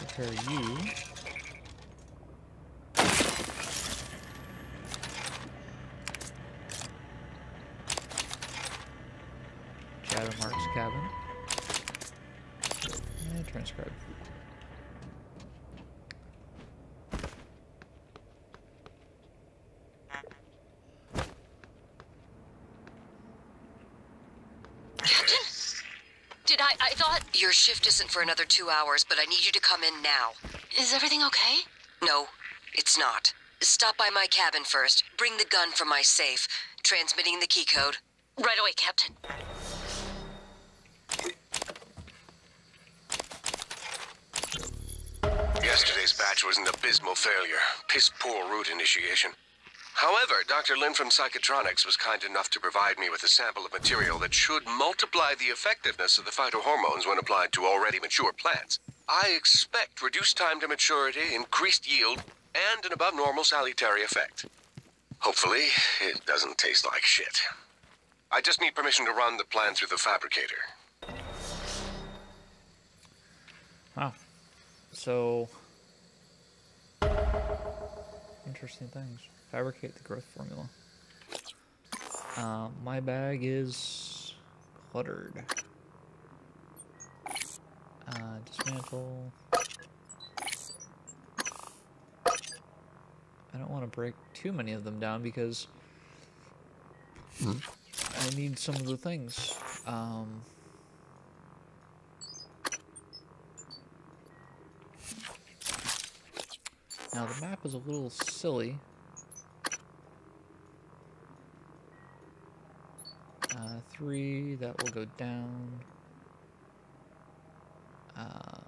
Repair you. Transcribe. Captain? Did I? I thought. Your shift isn't for another two hours, but I need you to come in now. Is everything okay? No, it's not. Stop by my cabin first. Bring the gun from my safe. Transmitting the key code. Right away, Captain. Yesterday's batch was an abysmal failure. Piss poor root initiation. However, Dr. Lin from Psychotronics was kind enough to provide me with a sample of material that should multiply the effectiveness of the phytohormones when applied to already mature plants. I expect reduced time to maturity, increased yield, and an above normal salutary effect. Hopefully, it doesn't taste like shit. I just need permission to run the plan through the fabricator. Wow. So, interesting things. Fabricate the growth formula. Uh, my bag is cluttered. Uh, dismantle. I don't want to break too many of them down because I need some of the things. Um, now the map is a little silly. Uh, three, that will go down. Uh,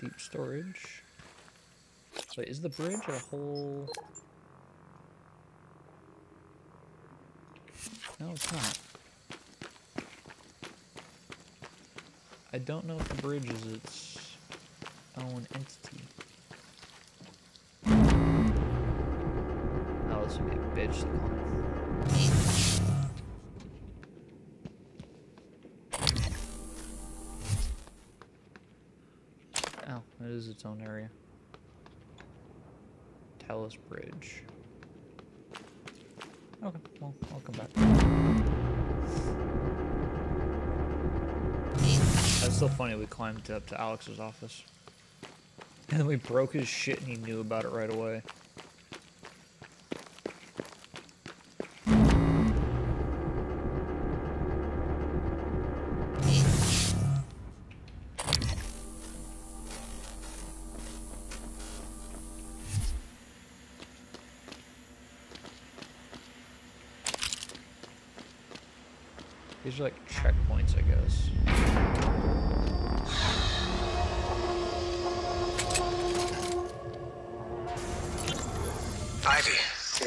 deep storage. Wait, is the bridge a whole... No, it's not. I don't know if the bridge is its own entity. Oh, this would be a bitch. Oh, it is its own area. Talos Bridge. Okay, well, I'll come back. That's so funny. We climbed up to Alex's office. And then we broke his shit and he knew about it right away.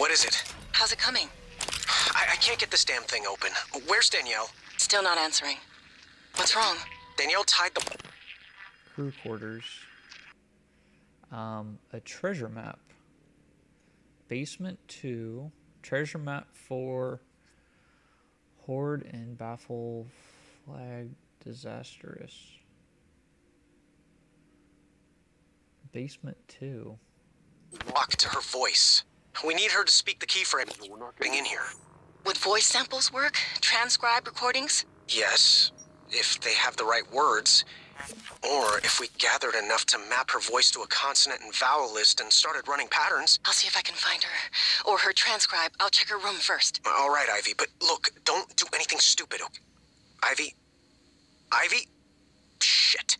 What is it? How's it coming? I, I can't get this damn thing open. Where's Danielle? Still not answering. What's wrong? Danielle tied the. Crew quarters. Um, a treasure map. Basement 2. Treasure map for Horde and Baffle Flag Disastrous. Basement 2. Lock to her voice. We need her to speak the key frame. Getting in here. Would voice samples work? TranScribe recordings? Yes, if they have the right words. Or if we gathered enough to map her voice to a consonant and vowel list and started running patterns. I'll see if I can find her. Or her TranScribe. I'll check her room first. All right, Ivy, but look, don't do anything stupid. okay? Ivy? Ivy? Shit.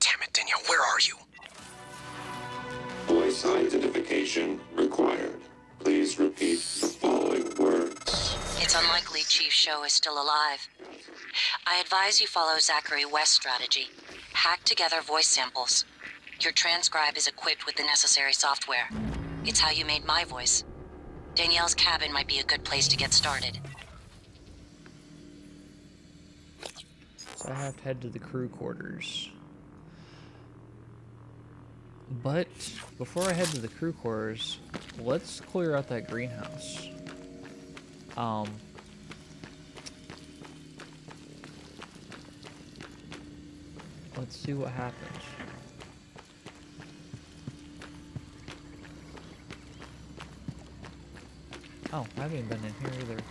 Damn it, Danielle, where are you? Voice identification required. Please repeat the following words. It's unlikely Chief Sho is still alive. I advise you follow Zachary West's strategy. Hack together voice samples. Your TranScribe is equipped with the necessary software. It's how you made my voice. Danielle's cabin might be a good place to get started. So I have to head to the crew quarters. But before I head to the crew quarters, let's clear out that greenhouse. Um, let's see what happens. Oh, I haven't been in here either.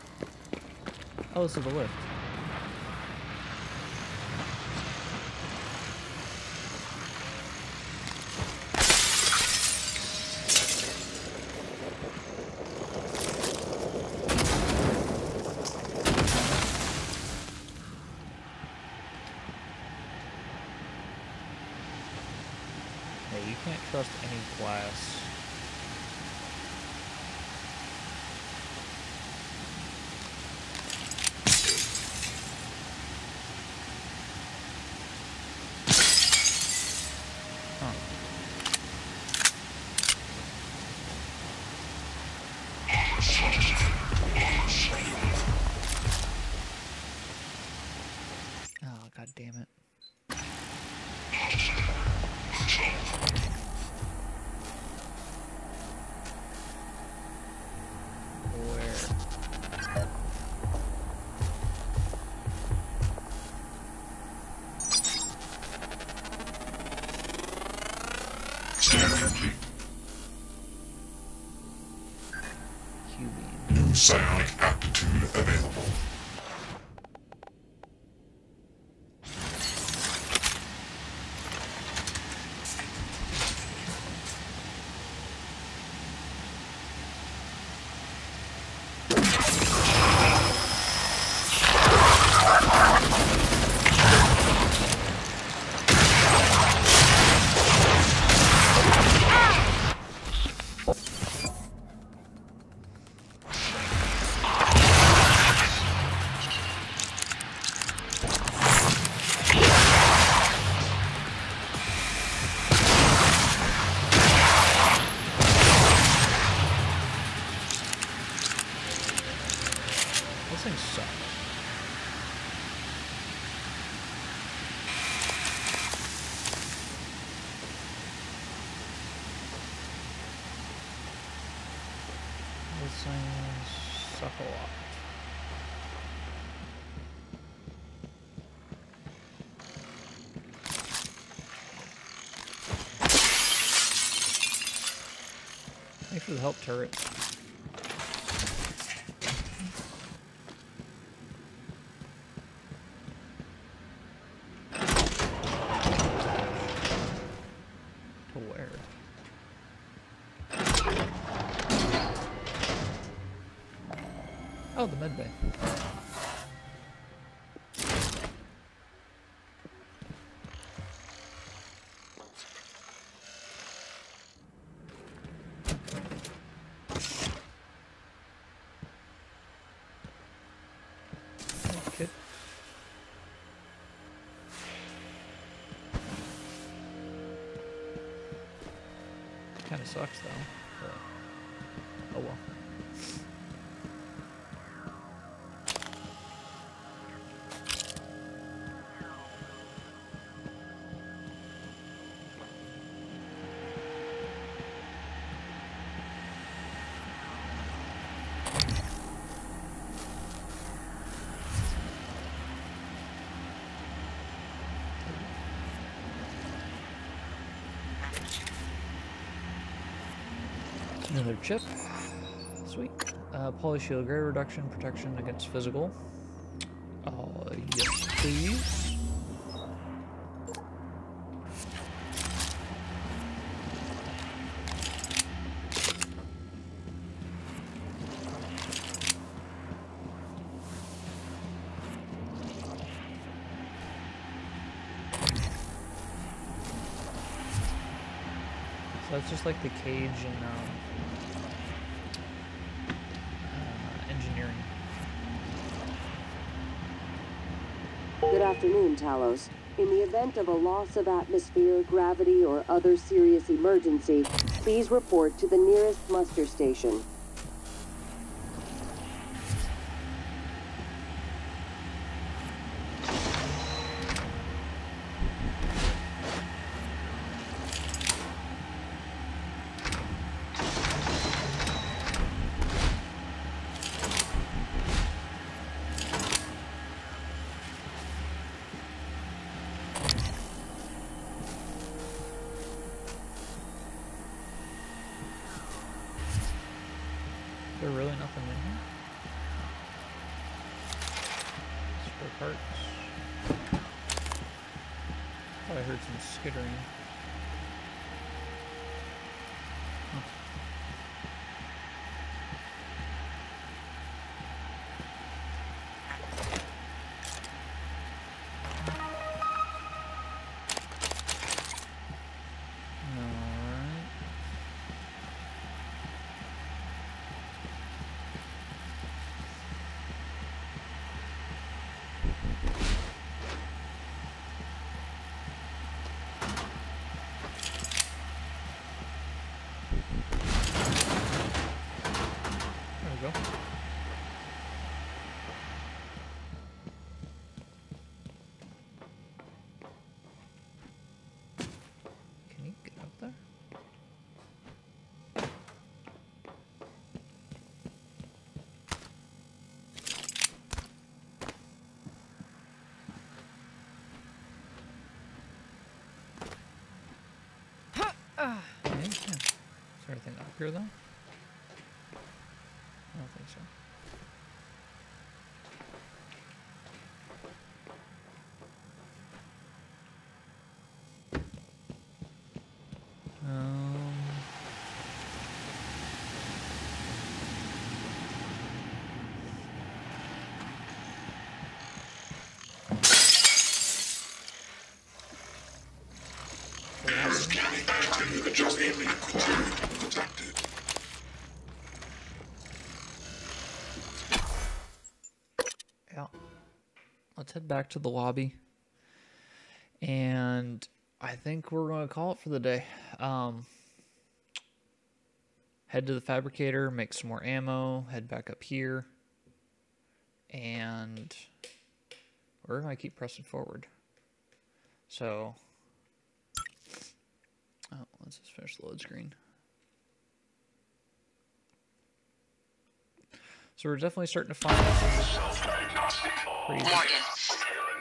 Oh, this is the lift. QB. help turret. Oh, the medbay. Sucks though. But, oh well. Chip. Sweet. Uh, polyshield, greater reduction, protection against physical. Oh, yes, please. So that's just like the cage and um, uh, engineering. Good afternoon, Talos. In the event of a loss of atmosphere, gravity, or other serious emergency, please report to the nearest muster station. Is there really nothing in here? Spare parts. Thought I heard some skittering. Huh. Alright. There we go. Can you get up there? Is there anything up here though? I don't think so. Detected. yeah. Let's head back to the lobby. And I think we're going to call it for the day. Um, head to the fabricator, make some more ammo, head back up here. And we're going to keep pressing forward. So, oh, let's just finish the load screen. So we're definitely starting to find Morgan,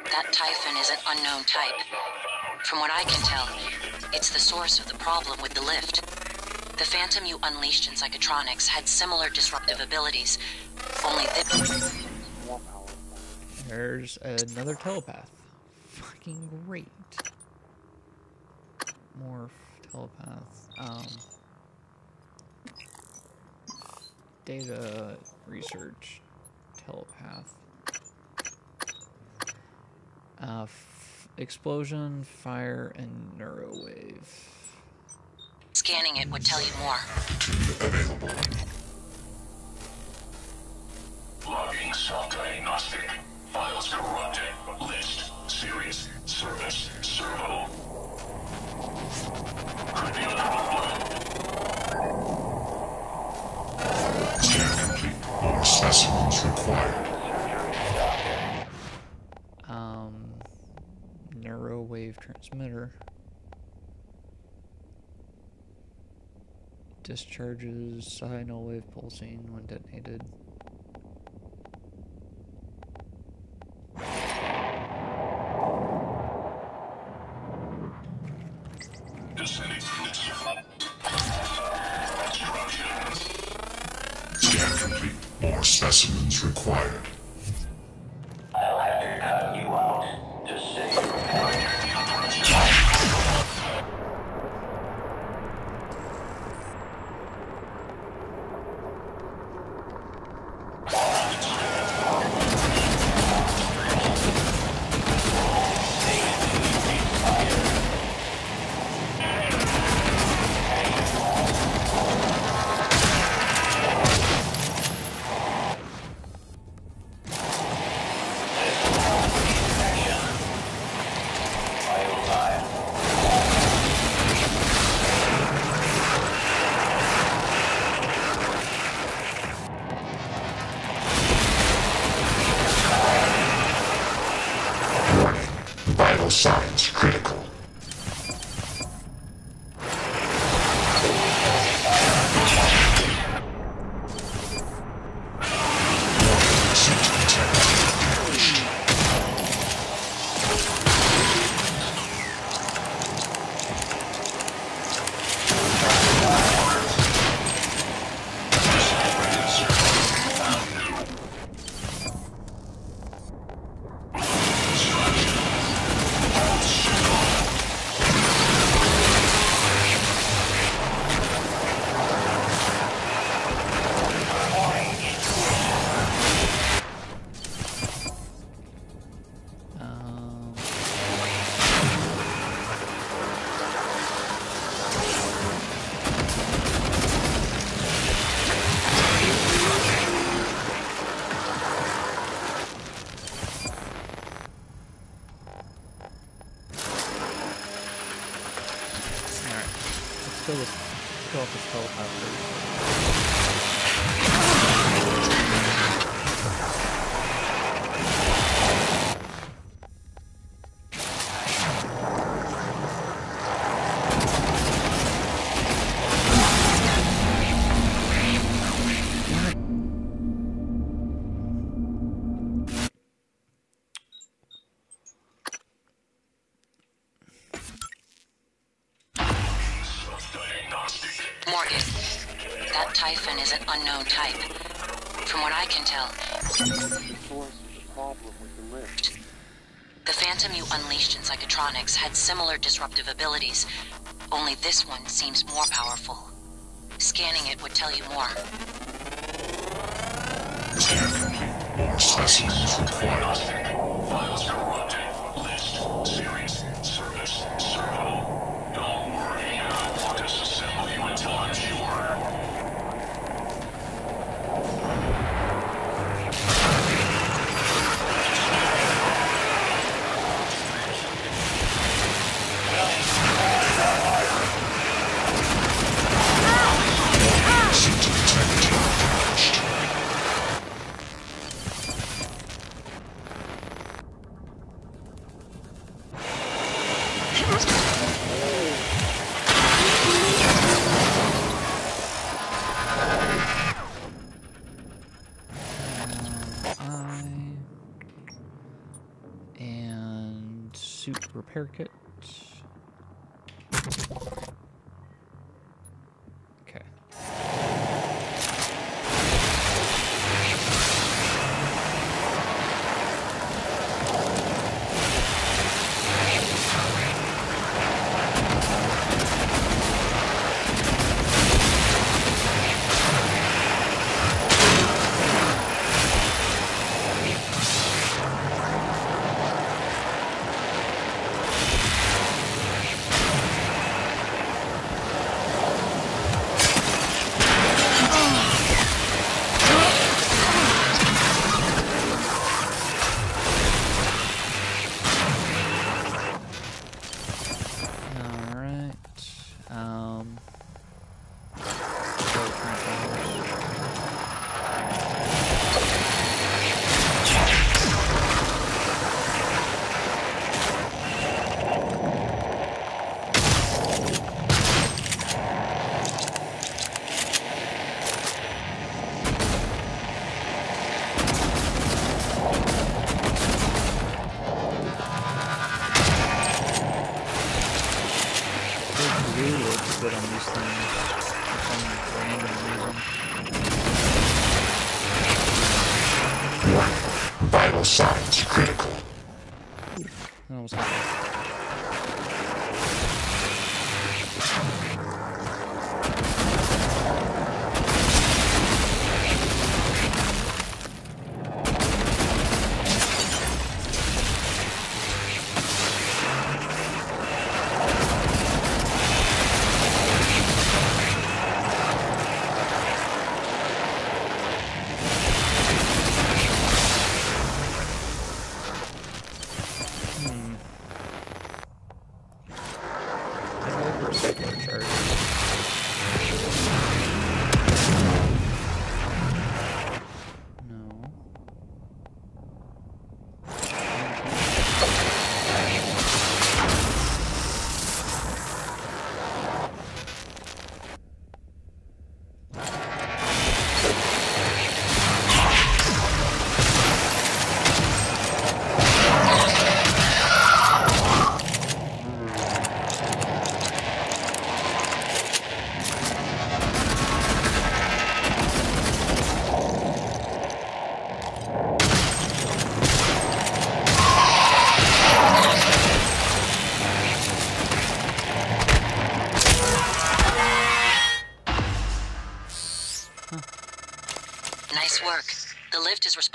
that Typhon is an unknown type. From what I can tell, it's the source of the problem with the lift. The Phantom you unleashed in Psychotronics had similar disruptive abilities, only this... There's another telepath. Fucking great. More telepath. Um, data research telepath. Uh, f- explosion, fire, and neurowave. Scanning it would tell you more. Available. Logging self-diagnostic. Files corrupted. List. Series. Service. Servo. Specimens required. Um, neurowave transmitter. Discharges null wave pulsing when detonated. Psychotronics had similar disruptive abilities, only this one seems more powerful. Scanning it would tell you more. Scan. More specimens required.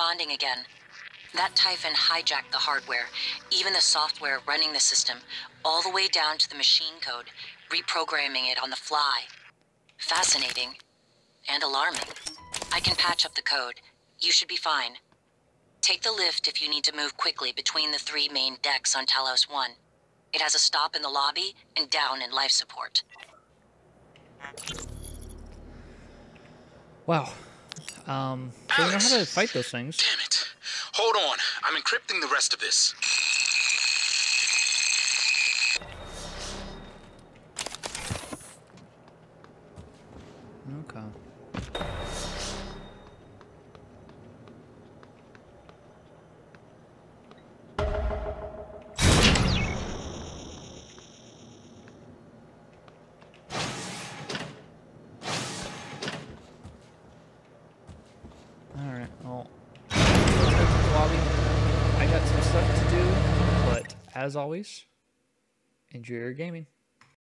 Responding again. That Typhon hijacked the hardware, even the software running the system, all the way down to the machine code, reprogramming it on the fly. Fascinating. And alarming. I can patch up the code. You should be fine. Take the lift if you need to move quickly between the three main decks on Talos 1. It has a stop in the lobby and down in life support. Wow. Um, so we know how to fight those things. Damn it. Hold on. I'm encrypting the rest of this. As always, enjoy your gaming.